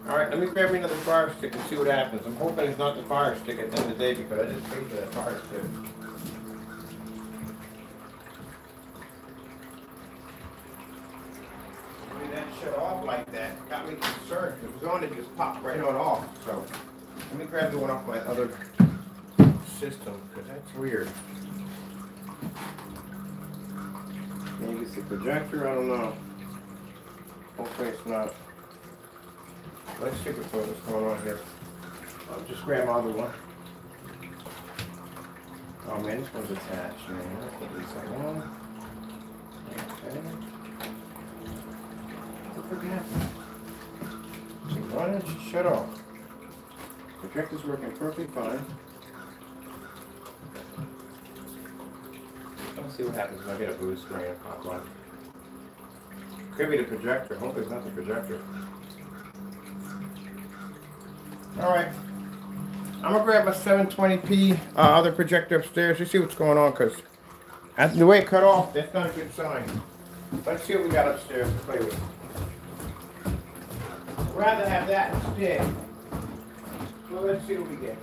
Alright, let me grab me another fire stick and see what happens. I'm hoping it's not the fire stick at the end of the day because I just paid for that fire stick. Shut off like that got me concerned. It was on, it just popped right on off. So, let me grab the one off my other system because that's weird. Maybe it's the projector, I don't know. Not. Let's see what- what's going on here. I'll just grab my other one. Oh man, this one's attached, man. Let's put this on. Okay. What the frick happened? Why don't you shut off? The Projector's working perfectly fine. Let's see what happens when I get a blue screen and pop on. Could be the projector. Hope it's not the projector. All right. I'm gonna grab my 720p uh, other projector upstairs to see what's going on, cause the way it cut off, that's not a good sign. Let's see what we got upstairs to play with. I'd rather have that instead. So let's see what we get.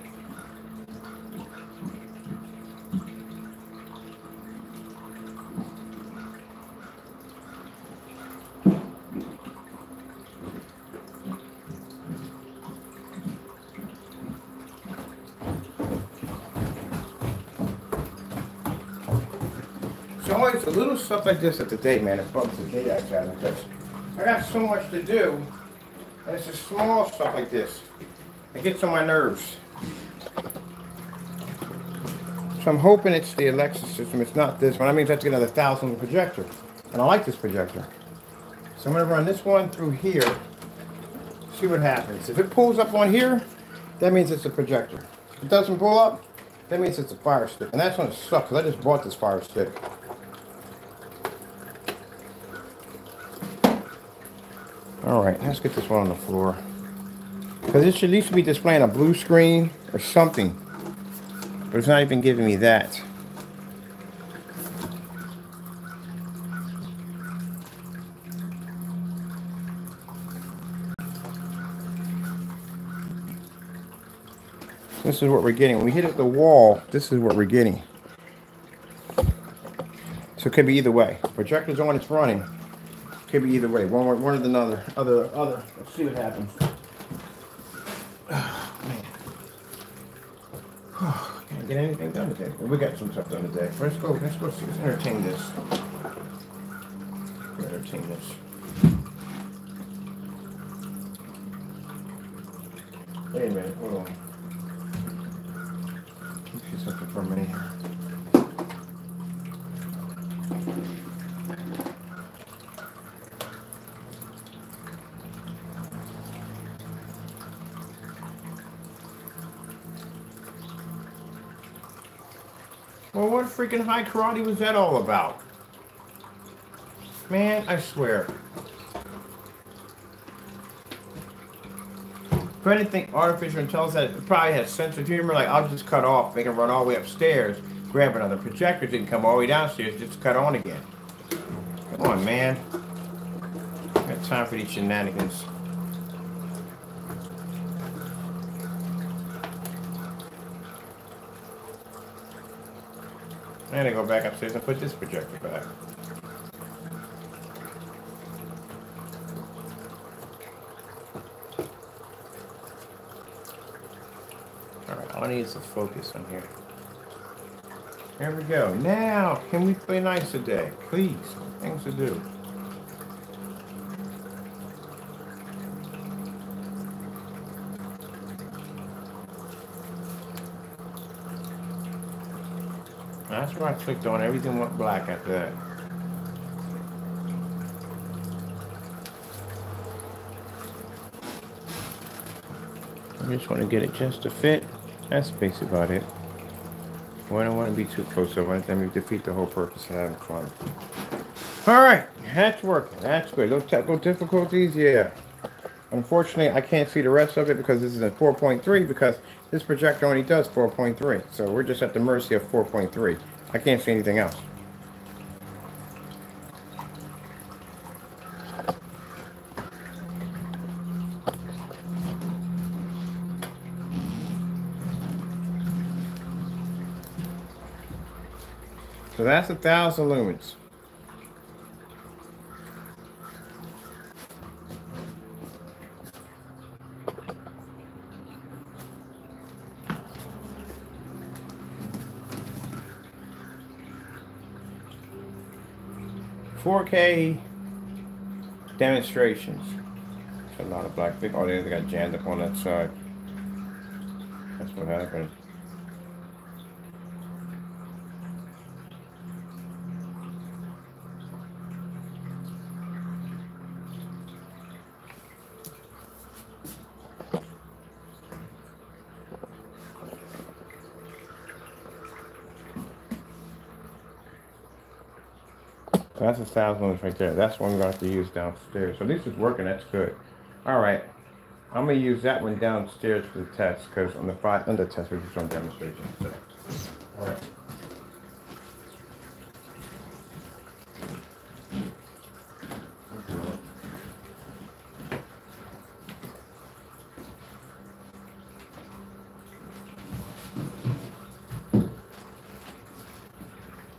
It's always a little stuff like this at the day, man, it bumps the day out of me because I got so much to do. And it's the small stuff like this. It gets on my nerves. So I'm hoping it's the Alexa system. It's not this one. I mean, I have to get another thousand projector. And I like this projector. So I'm gonna run this one through here. See what happens. If it pulls up on here, that means it's a projector. If it doesn't pull up, that means it's a fire stick. And that's gonna suck because I just bought this fire stick. All right, let's get this one on the floor. Because it should at least be displaying a blue screen or something. But it's not even giving me that. This is what we're getting. When we hit it the wall, this is what we're getting. So it could be either way. Projector's on, it's running. Could be either way. One, one or the other. Other, other. Let's see what happens. Oh, man. Can't get anything done today. Well, we got some stuff done today. Let's go. Let's go. See, let's entertain this. Entertain this. Wait a minute. Hold on. Let me see something for a minute. Well, what freaking high karate was that all about? Man, I swear. If anything, artificial intelligence probably has sense of humor. Like, I'll just cut off, They can run all the way upstairs, grab another projector, didn't come all the way downstairs, just cut on again. Come on, man. Got time for these shenanigans. And I go back upstairs and put this projector back. Alright, I need is a focus on here. There we go. Now, can we play nice today? Please. Things to do. Where I clicked on. Everything went black after that. I just want to get it just to fit. That's basically about it. Well, I don't want to be too close up. I want to defeat the whole purpose of having fun. All right, that's working. That's good. No technical difficulties. Yeah. Unfortunately, I can't see the rest of it because this is a 4.3 because this projector only does 4.3. So we're just at the mercy of 4.3. I can't see anything else. So that's a thousand lumens. Four K demonstrations. There's a lot of black people. Oh, they got jammed up on that side. That's what happened. That's a thousand lumens right there. That's what I'm going to have to use downstairs. So this is working. That's good. All right. I'm going to use that one downstairs for the test because on the five under test we're just on demonstration. So, all right.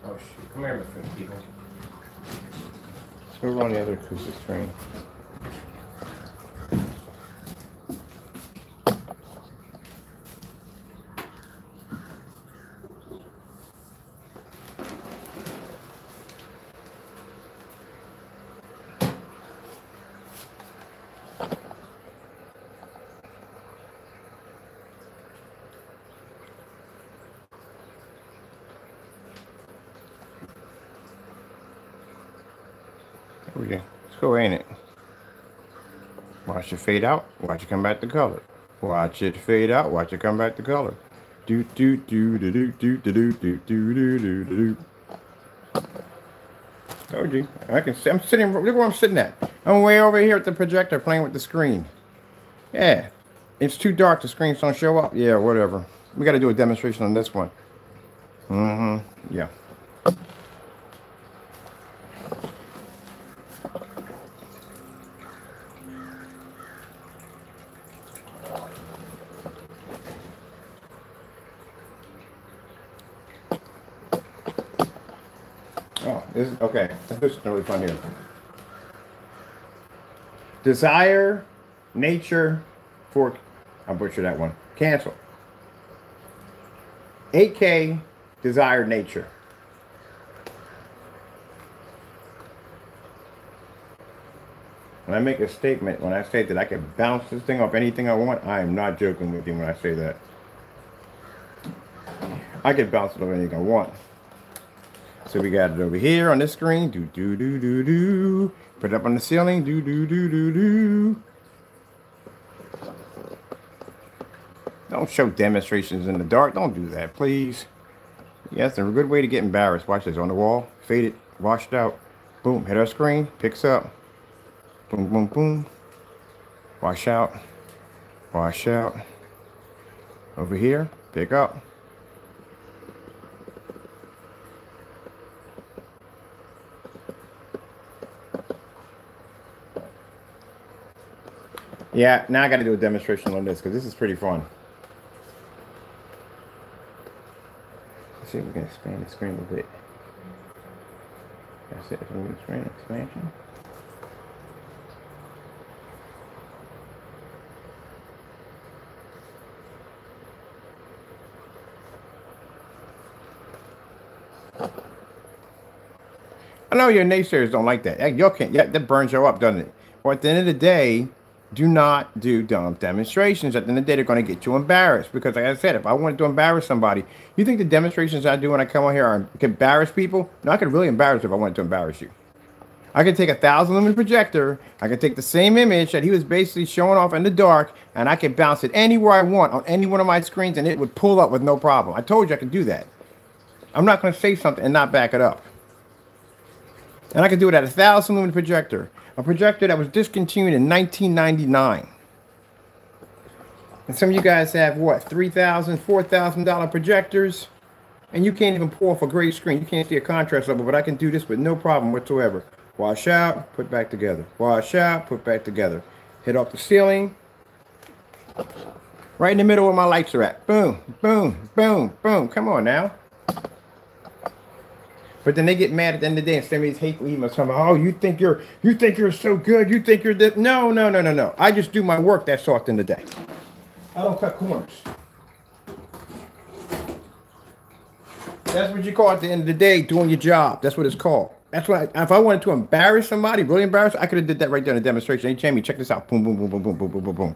Oh shoot! Come here, my people. Let's move on the other acoustic screen. There we go. Let's go, ain't it? Watch it fade out. Watch it come back to color. Watch it fade out. Watch it come back to color. Do do do do do do do do do do do do. Told you. I can see. I'm sitting. Look where I'm sitting at. I'm way over here at the projector playing with the screen. Yeah. It's too dark. The screens don't show up. Yeah, whatever. We got to do a demonstration on this one. Mm-hmm. Yeah. Really fun here. Desire, nature, for, I butchered that one. Cancel. 8K, desire, nature. When I make a statement, when I say that I can bounce this thing off anything I want, I am not joking with you when I say that. I can bounce it off anything I want. So we got it over here on this screen. Do do do do do. Put it up on the ceiling. Do do do do do. Don't show demonstrations in the dark. Don't do that, please. Yes, a good way to get embarrassed. Watch this on the wall. Fade it. Washed out. Boom. Hit our screen. Picks up. Boom, boom, boom. Wash out. Wash out. Over here. Pick up. Yeah, now I got to do a demonstration on this because this is pretty fun. Let's see if we can expand the screen a bit. That's it from the screen expansion. I know your naysayers don't like that. Y'all can't. Yeah, that burns you up, doesn't it? But at the end of the day, do not do dumb demonstrations. At the end of the day, they're going to get you embarrassed. Because, like I said, if I wanted to embarrass somebody, you think the demonstrations I do when I come on here are can embarrass people? No, I could really embarrass if I wanted to embarrass you. I could take a thousand lumen projector. I could take the same image that he was basically showing off in the dark, and I could bounce it anywhere I want on any one of my screens, and it would pull up with no problem. I told you I could do that. I'm not going to say something and not back it up. And I could do it at a thousand lumen projector, a projector that was discontinued in 1999. And some of you guys have what, $3,000, $4,000 projectors, and you can't even pull off a great screen. You can't see a contrast level, but I can do this with no problem whatsoever. Wash out, put back together. Wash out, put back together. Hit off the ceiling. Right in the middle where my lights are at. Boom, boom, boom, boom. Come on now. But then they get mad at the end of the day and send me these hateful emails talking about, oh, you think you're you think you're so good, you think you're this. No, no, no, no, no. I just do my work that's short in the day. I don't cut corners. That's what you call at the end of the day doing your job. That's what it's called. That's what I, if I wanted to embarrass somebody, really embarrass, I could have did that right there in a demonstration. Hey, Jamie, check this out. Boom, boom, boom, boom, boom, boom, boom, boom, boom.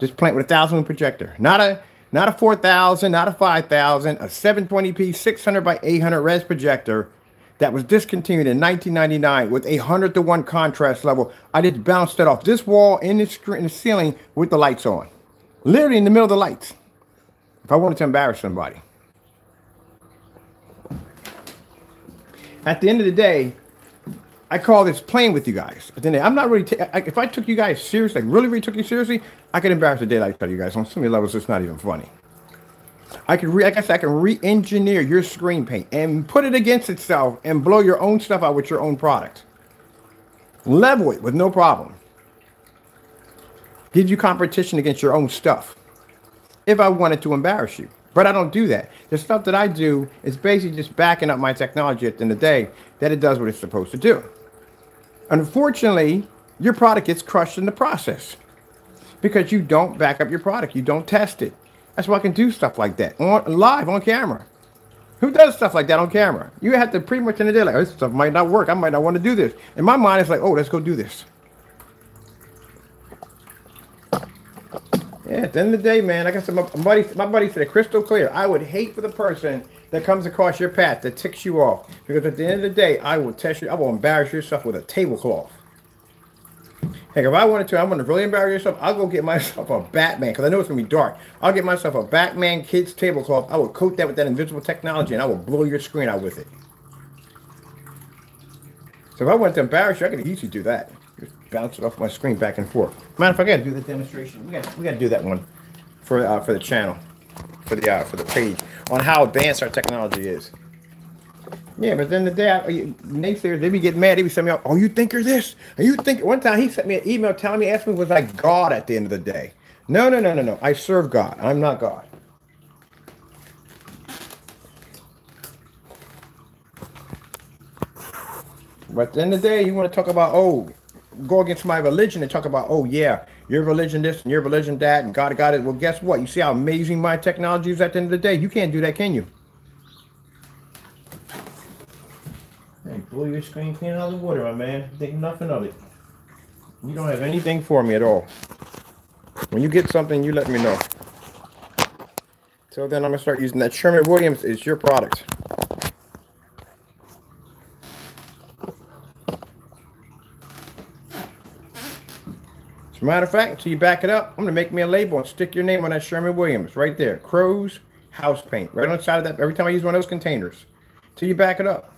Just plant with a thousand projector. Not a not a 4000, not a 5000, a 720p 600 by 800 res projector that was discontinued in 1999 with a 100 to 1 contrast level. I just bounced it off this wall in the, in the ceiling with the lights on. Literally in the middle of the lights. If I wanted to embarrass somebody. At the end of the day, I call this playing with you guys. Then I'm not really. if I took you guys seriously, like really, really took you seriously, I could embarrass the daylight out of you guys on so many levels. It's not even funny. I could, re, I guess, I can re-engineer your screen paint and put it against itself and blow your own stuff out with your own product. Level it with no problem. Give you competition against your own stuff. If I wanted to embarrass you. But I don't do that. The stuff that I do is basically just backing up my technology at the end of the day that it does what it's supposed to do. Unfortunately, your product gets crushed in the process because you don't back up your product. You don't test it. That's why I can do stuff like that on live on camera. Who does stuff like that on camera? You have to pretty much in the day like, oh, this stuff might not work. I might not want to do this. In my mind, it's like, oh, let's go do this. Yeah, at the end of the day, man, like I said, my buddy, my buddy said crystal clear. I would hate for the person that comes across your path that ticks you off. Because at the end of the day, I will test you, I will embarrass yourself with a tablecloth. Heck, if I wanted to, I'm going to really embarrass yourself, I'll go get myself a Batman, because I know it's going to be dark. I'll get myself a Batman kids tablecloth. I will coat that with that invisible technology, and I will blow your screen out with it. So if I wanted to embarrass you, I could easily do that. Just bounce it off my screen back and forth. Man, if I got to do the demonstration, we got we got to do that one for uh, for the channel, for the uh, for the page on how advanced our technology is. Yeah, but then the day, I, naysayers, they be getting mad. They be sending me, oh, you think you're this? And you think, one time he sent me an email telling me, asking me, was I God at the end of the day? No, no, no, no, no. I serve God. I'm not God. But at the end of the day, you want to talk about, oh, go against my religion and talk about, oh yeah, your religion this and your religion that, and God got it. Well, guess what? You see how amazing my technology is at the end of the day? You can't do that, can you? Hey, blow your screen clean out of the water, my man. Think nothing of it. You don't have anything for me at all. When you get something, you let me know. So then I'm gonna start using that. Sherman Williams is your product. Matter of fact, until you back it up, I'm gonna make me a label and stick your name on that Sherman Williams right there. Crows House Paint, right on the side of that. Every time I use one of those containers, till you back it up.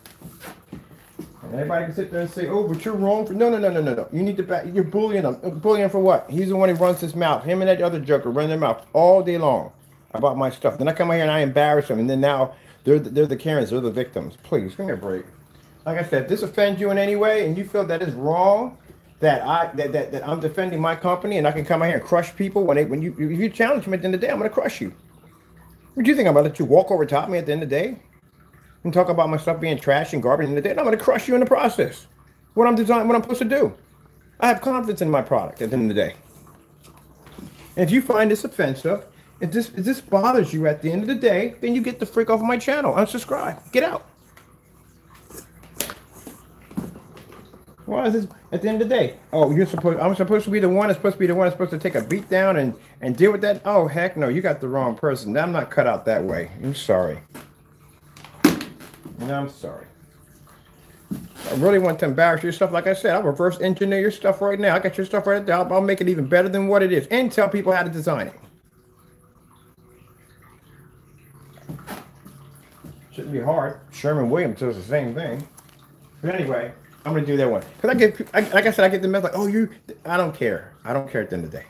And everybody can sit there and say, "Oh, but you're wrong for." No, no, no, no, no, no. You need to back. You're bullying him. Uh, bullying for what? He's the one who runs his mouth. Him and that other joker run their mouth all day long about my stuff. Then I come out here and I embarrass them, and then now they're the, they're the Karens. They're the victims. Please give me a break. Like I said, if this offends you in any way, and you feel that is wrong, that I that, that, that I'm defending my company, and I can come out here and crush people when they when you if you challenge me at the end of the day, I'm gonna crush you. What do you think? I'm gonna let you walk over top me at the end of the day? and talk about my stuff being trash and garbage in the day, and I'm to crush you in the process. What I'm designed, what I'm supposed to do. I have confidence in my product at the end of the day. And if you find this offensive, if this if this bothers you at the end of the day, then you get the freak off of my channel. Unsubscribe. Get out. Why is this at the end of the day? Oh, you're supposed I'm supposed to be the one that's supposed to be the one that's supposed to take a beat down and and deal with that? Oh heck no, you got the wrong person. I'm not cut out that way. I'm sorry. No, I'm sorry. I really want to embarrass your stuff. Like I said, I'll reverse engineer your stuff right now. I got your stuff right there. I'll, I'll make it even better than what it is and tell people how to design it. Shouldn't be hard. Sherman Williams does the same thing. But anyway, I'm gonna do that one because I get, I, like I said, I get the message like, oh, you. I don't care. I don't care at the end of the day.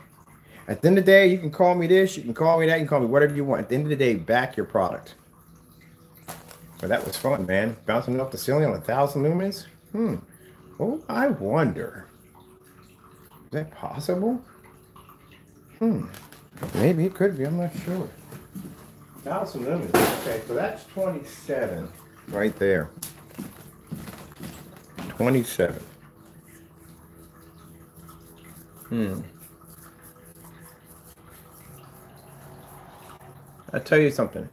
At the end of the day, you can call me this, you can call me that, you can call me whatever you want. At the end of the day, back your product. But that was fun, man. Bouncing off the ceiling on a thousand lumens. Hmm. Oh, I wonder. Is that possible? Hmm. Maybe it could be. I'm not sure. Thousand lumens. Okay, so that's 27 right there. 27. Hmm. I tell you something.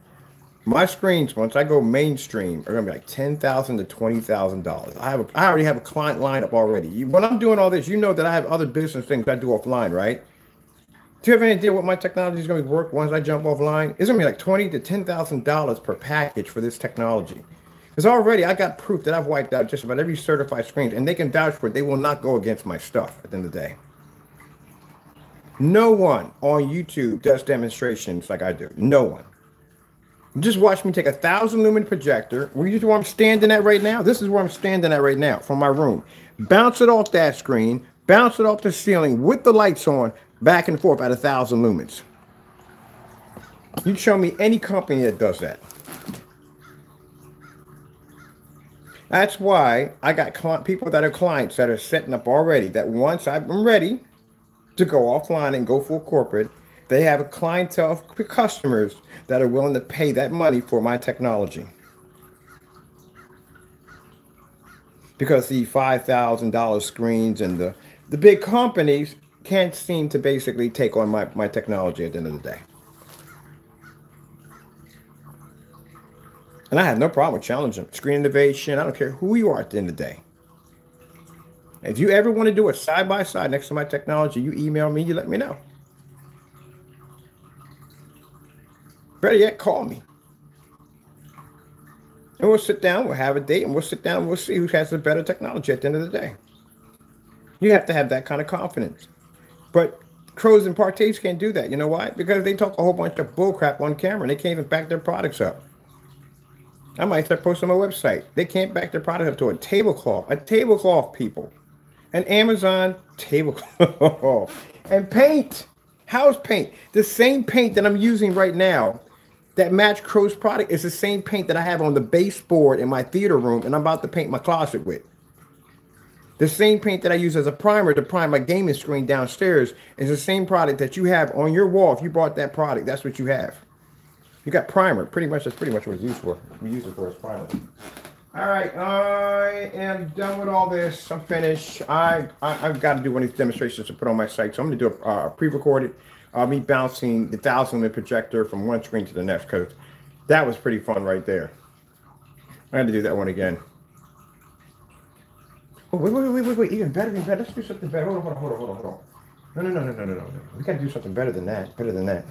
My screens, once I go mainstream, are gonna be like ten thousand to twenty thousand dollars. I have, a, I already have a client lineup already. You, when I'm doing all this, you know that I have other business things I do offline, right? Do you have any idea what my technology is gonna worth once I jump offline? It's gonna be like twenty to ten thousand dollars per package for this technology. Because already I got proof that I've wiped out just about every certified screen, and they can vouch for it. They will not go against my stuff at the end of the day. No one on YouTube does demonstrations like I do. No one. Just watch me take a thousand lumen projector. Where you where I'm standing at right now? This is where I'm standing at right now from my room. Bounce it off that screen, bounce it off the ceiling with the lights on, back and forth at a thousand lumens. You show me any company that does that. That's why I got people that are clients that are setting up already. That once I'm ready to go offline and go full corporate, they have a clientele of customers that are willing to pay that money for my technology. Because the $5,000 screens and the, the big companies can't seem to basically take on my, my technology at the end of the day. And I have no problem with challenging screen innovation. I don't care who you are at the end of the day. If you ever want to do it side by side next to my technology, you email me, you let me know. Better yet, call me. And we'll sit down, we'll have a date, and we'll sit down, we'll see who has the better technology at the end of the day. You have to have that kind of confidence. But crows and parties can't do that. You know why? Because they talk a whole bunch of bullcrap on camera and they can't even back their products up. I might start posting on my website. They can't back their product up to a tablecloth, a tablecloth, people. An Amazon tablecloth. and paint, house paint. The same paint that I'm using right now that match Crow's product is the same paint that I have on the baseboard in my theater room, and I'm about to paint my closet with. The same paint that I use as a primer to prime my gaming screen downstairs is the same product that you have on your wall. If you bought that product, that's what you have. You got primer. Pretty much, that's pretty much what it's used for. We use it for as primer. All right, I am done with all this. I'm finished. I, I I've got to do one of these demonstrations to put on my site, so I'm to do a, uh, pre-recorded. Uh, me bouncing the thousand lumen projector from one screen to the next because that was pretty fun right there. I had to do that one again. Oh, wait, wait, wait, wait, wait, even better, even better. Let's do something better. Hold on, hold on, hold on, hold on. No, no, no, no, no, no, no. We got to do something better than that. Better than that.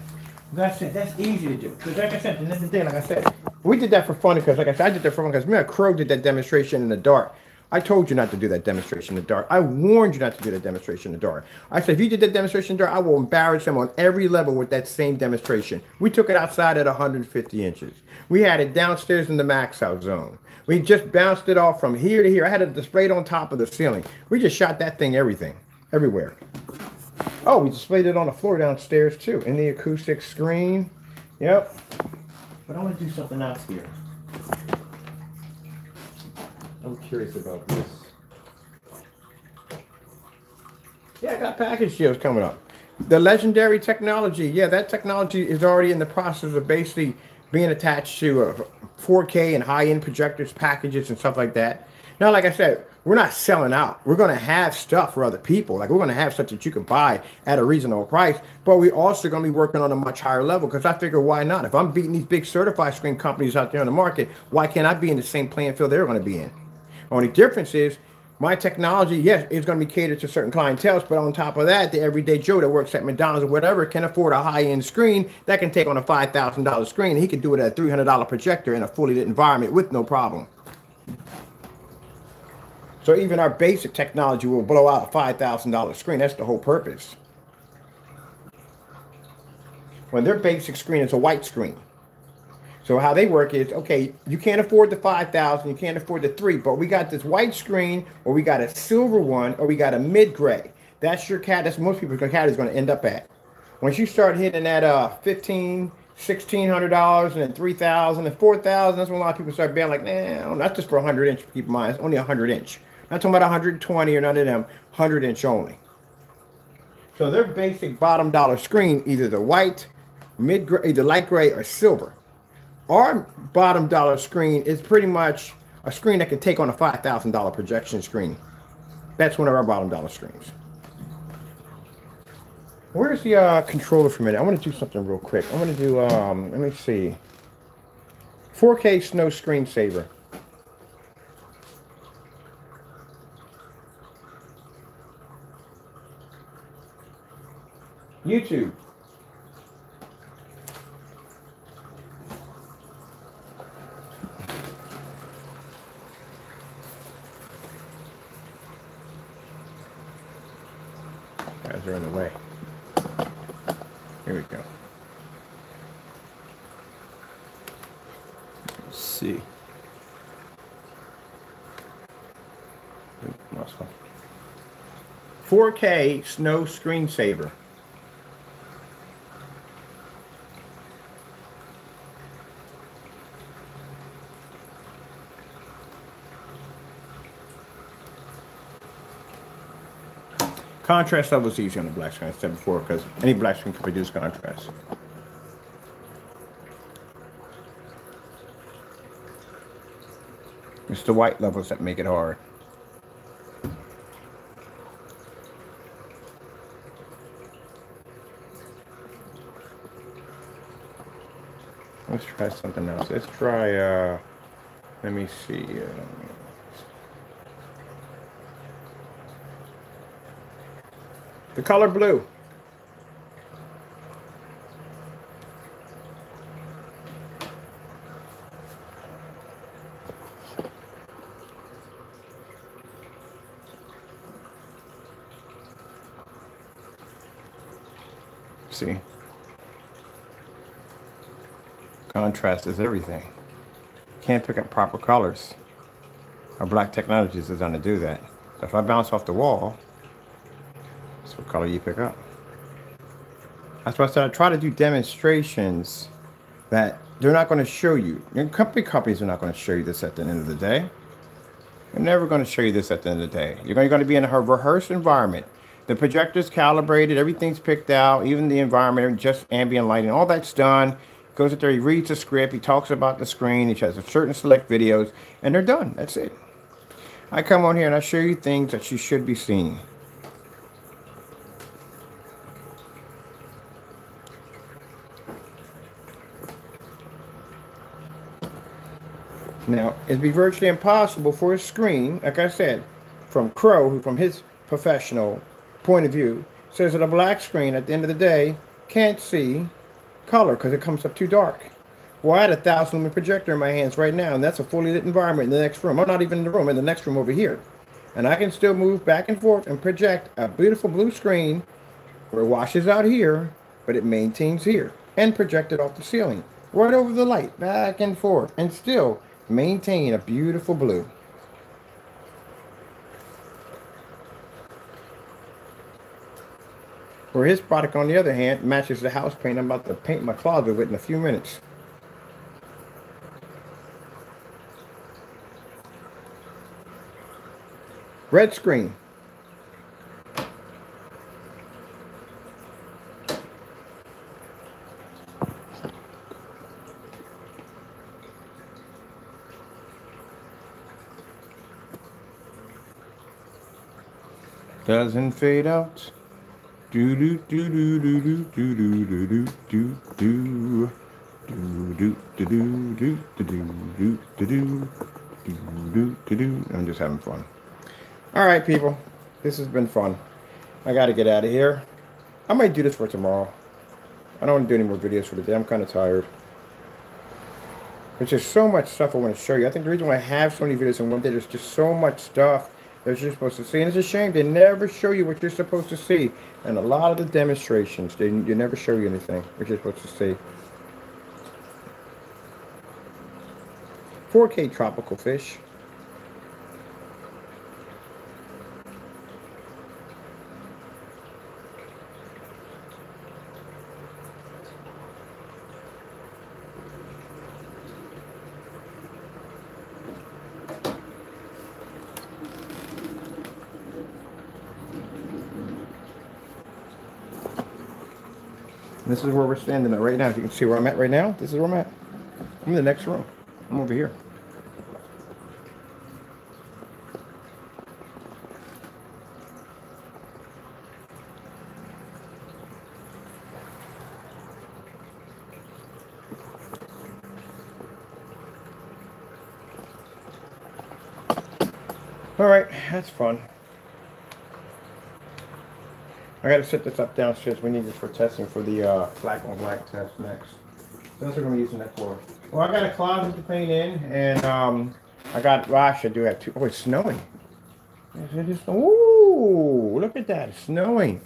That's it. That's easy to do. Because like I said, the next day, like I said, we did that for fun because, like I said, I did that for fun because me and Crow did that demonstration in the dark. I told you not to do that demonstration in the dark. I warned you not to do that demonstration in the dark. I said, if you did that demonstration in the dark, I will embarrass him on every level with that same demonstration. We took it outside at 150 inches. We had it downstairs in the max out zone. We just bounced it off from here to here. I had it displayed on top of the ceiling. We just shot that thing everything, everywhere. Oh, we displayed it on the floor downstairs too, in the acoustic screen. Yep. But I want to do something else here. I'm curious about this. Yeah, I got package deals coming up. The legendary technology, yeah, that technology is already in the process of basically being attached to uh, a 4K and high-end projectors packages and stuff like that. Now, like I said, we're not selling out. We're going to have stuff for other people. Like we're going to have stuff that you can buy at a reasonable price, but we're also going to be working on a much higher level because I figure why not? If I'm beating these big certified screen companies out there in the market, why can't I be in the same playing field they're going to be in? Only difference is my technology, yes, is going to be catered to certain clientele, but on top of that, the everyday Joe that works at McDonald's or whatever can afford a high-end screen that can take on a five thousand dollar screen. He can do it at a three hundred dollar projector in a fully lit environment with no problem. So even our basic technology will blow out a five thousand dollar screen. That's the whole purpose. When their basic screen is a white screen. So how they work is okay. You can't afford the five thousand, you can't afford the three, but we got this white screen, or we got a silver one, or we got a mid gray. That's your cat. That's most people's cat is going to end up at. Once you start hitting that uh fifteen, sixteen hundred dollars, and then three thousand and four thousand, that's when a lot of people start being like, nah, that's just for a hundred inch. Keep in mind, it's only a hundred inch. Not talking about 120 or none of them, 100 inch only. So their basic bottom dollar screen, either the white, mid gray, either light gray or silver. Our bottom dollar screen is pretty much a screen that can take on a $5,000 projection screen. That's one of our bottom dollar screens. Where's the uh, controller for a minute? I want to do something real quick. I want to do, um, let me see. 4K Snow Screensaver. YouTube. Guys are in the way. Here we go. Let's see. One. 4K Snow Screensaver. Contrast level is easy on the black screen, I said before, because any black screen can produce contrast. It's the white levels that make it hard. Let's try something else. Let's try, uh, let me see. Uh, the color blue. See? Contrast is everything. Can't pick up proper colors. Our black technology is designed to do that. If I bounce off the wall, what color you pick up. That's why I said I try to do demonstrations that they're not going to show you. Your company companies are not going to show you this at the end of the day. They're never going to show you this at the end of the day. You're going to be in a rehearsed environment. The projector's calibrated, everything's picked out, even the environment, just ambient lighting, all that's done. Goes in there, he reads the script, he talks about the screen, he has a certain select videos, and they're done. That's it. I come on here and I show you things that you should be seeing. Now, it'd be virtually impossible for a screen, like I said, from Crow, who from his professional point of view, says that a black screen at the end of the day can't see color because it comes up too dark. Well, I had a thousand lumen projector in my hands right now, and that's a fully lit environment in the next room. I'm not even in the room, in the next room over here. And I can still move back and forth and project a beautiful blue screen where it washes out here, but it maintains here and project it off the ceiling, right over the light, back and forth, and still maintain a beautiful blue. Where his product, on the other hand, matches the house paint I'm about to paint my closet with in a few minutes. Red screen. Doesn't fade out. Do do do do do do do do do do do do. Do do do do do do do do do do do. I'm just having fun. All right, people. This has been fun. I got to get out of here. I might do this for tomorrow. I don't want to do any more videos for today. I'm kind of tired. There's just so much stuff I want to show you. I think the reason why I have so many videos in one day, there's just so much stuff that you're supposed to see. And it's a shame they never show you what you're supposed to see. And a lot of the demonstrations, they, they never show you anything what you're supposed to see. 4K tropical fish. This is where we're standing at right now. If you can see where I'm at right now, this is where I'm at. I'm in the next room. I'm over here. All right, that's fun. I gotta set this up downstairs. We need this for testing for the uh, black on black test next. That's what I'm using that for. Well, I got a closet to paint in, and um, I got. Well, I do have two. Oh, it's snowing. It is. Ooh, look at that! It's snowing.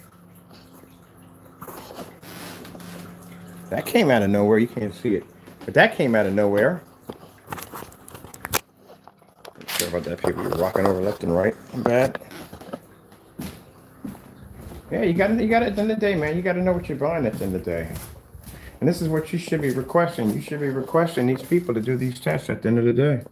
That came out of nowhere. You can't see it, but that came out of nowhere. Sorry about that, people. You're rocking over left and right. I'm bad. Yeah, you got to you got to at the end of the day, man. You got to know what you're buying at the end of the day. And this is what you should be requesting. You should be requesting these people to do these tests at the end of the day.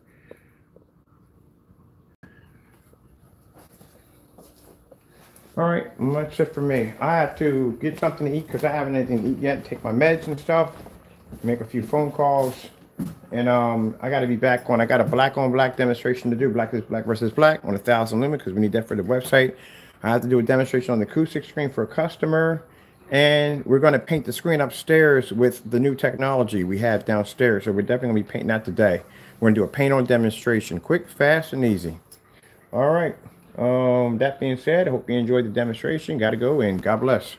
All right, that's it for me. I have to get something to eat because I haven't anything to eat yet. Take my meds and stuff. Make a few phone calls. And um, I got to be back on. I got a black on black demonstration to do. Black is black versus black on a thousand lumen because we need that for the website. I have to do a demonstration on the acoustic screen for a customer. And we're going to paint the screen upstairs with the new technology we have downstairs. So we're definitely going to be painting that today. We're going to do a paint on demonstration. Quick, fast, and easy. All right. Um, that being said, I hope you enjoyed the demonstration. Got to go and God bless.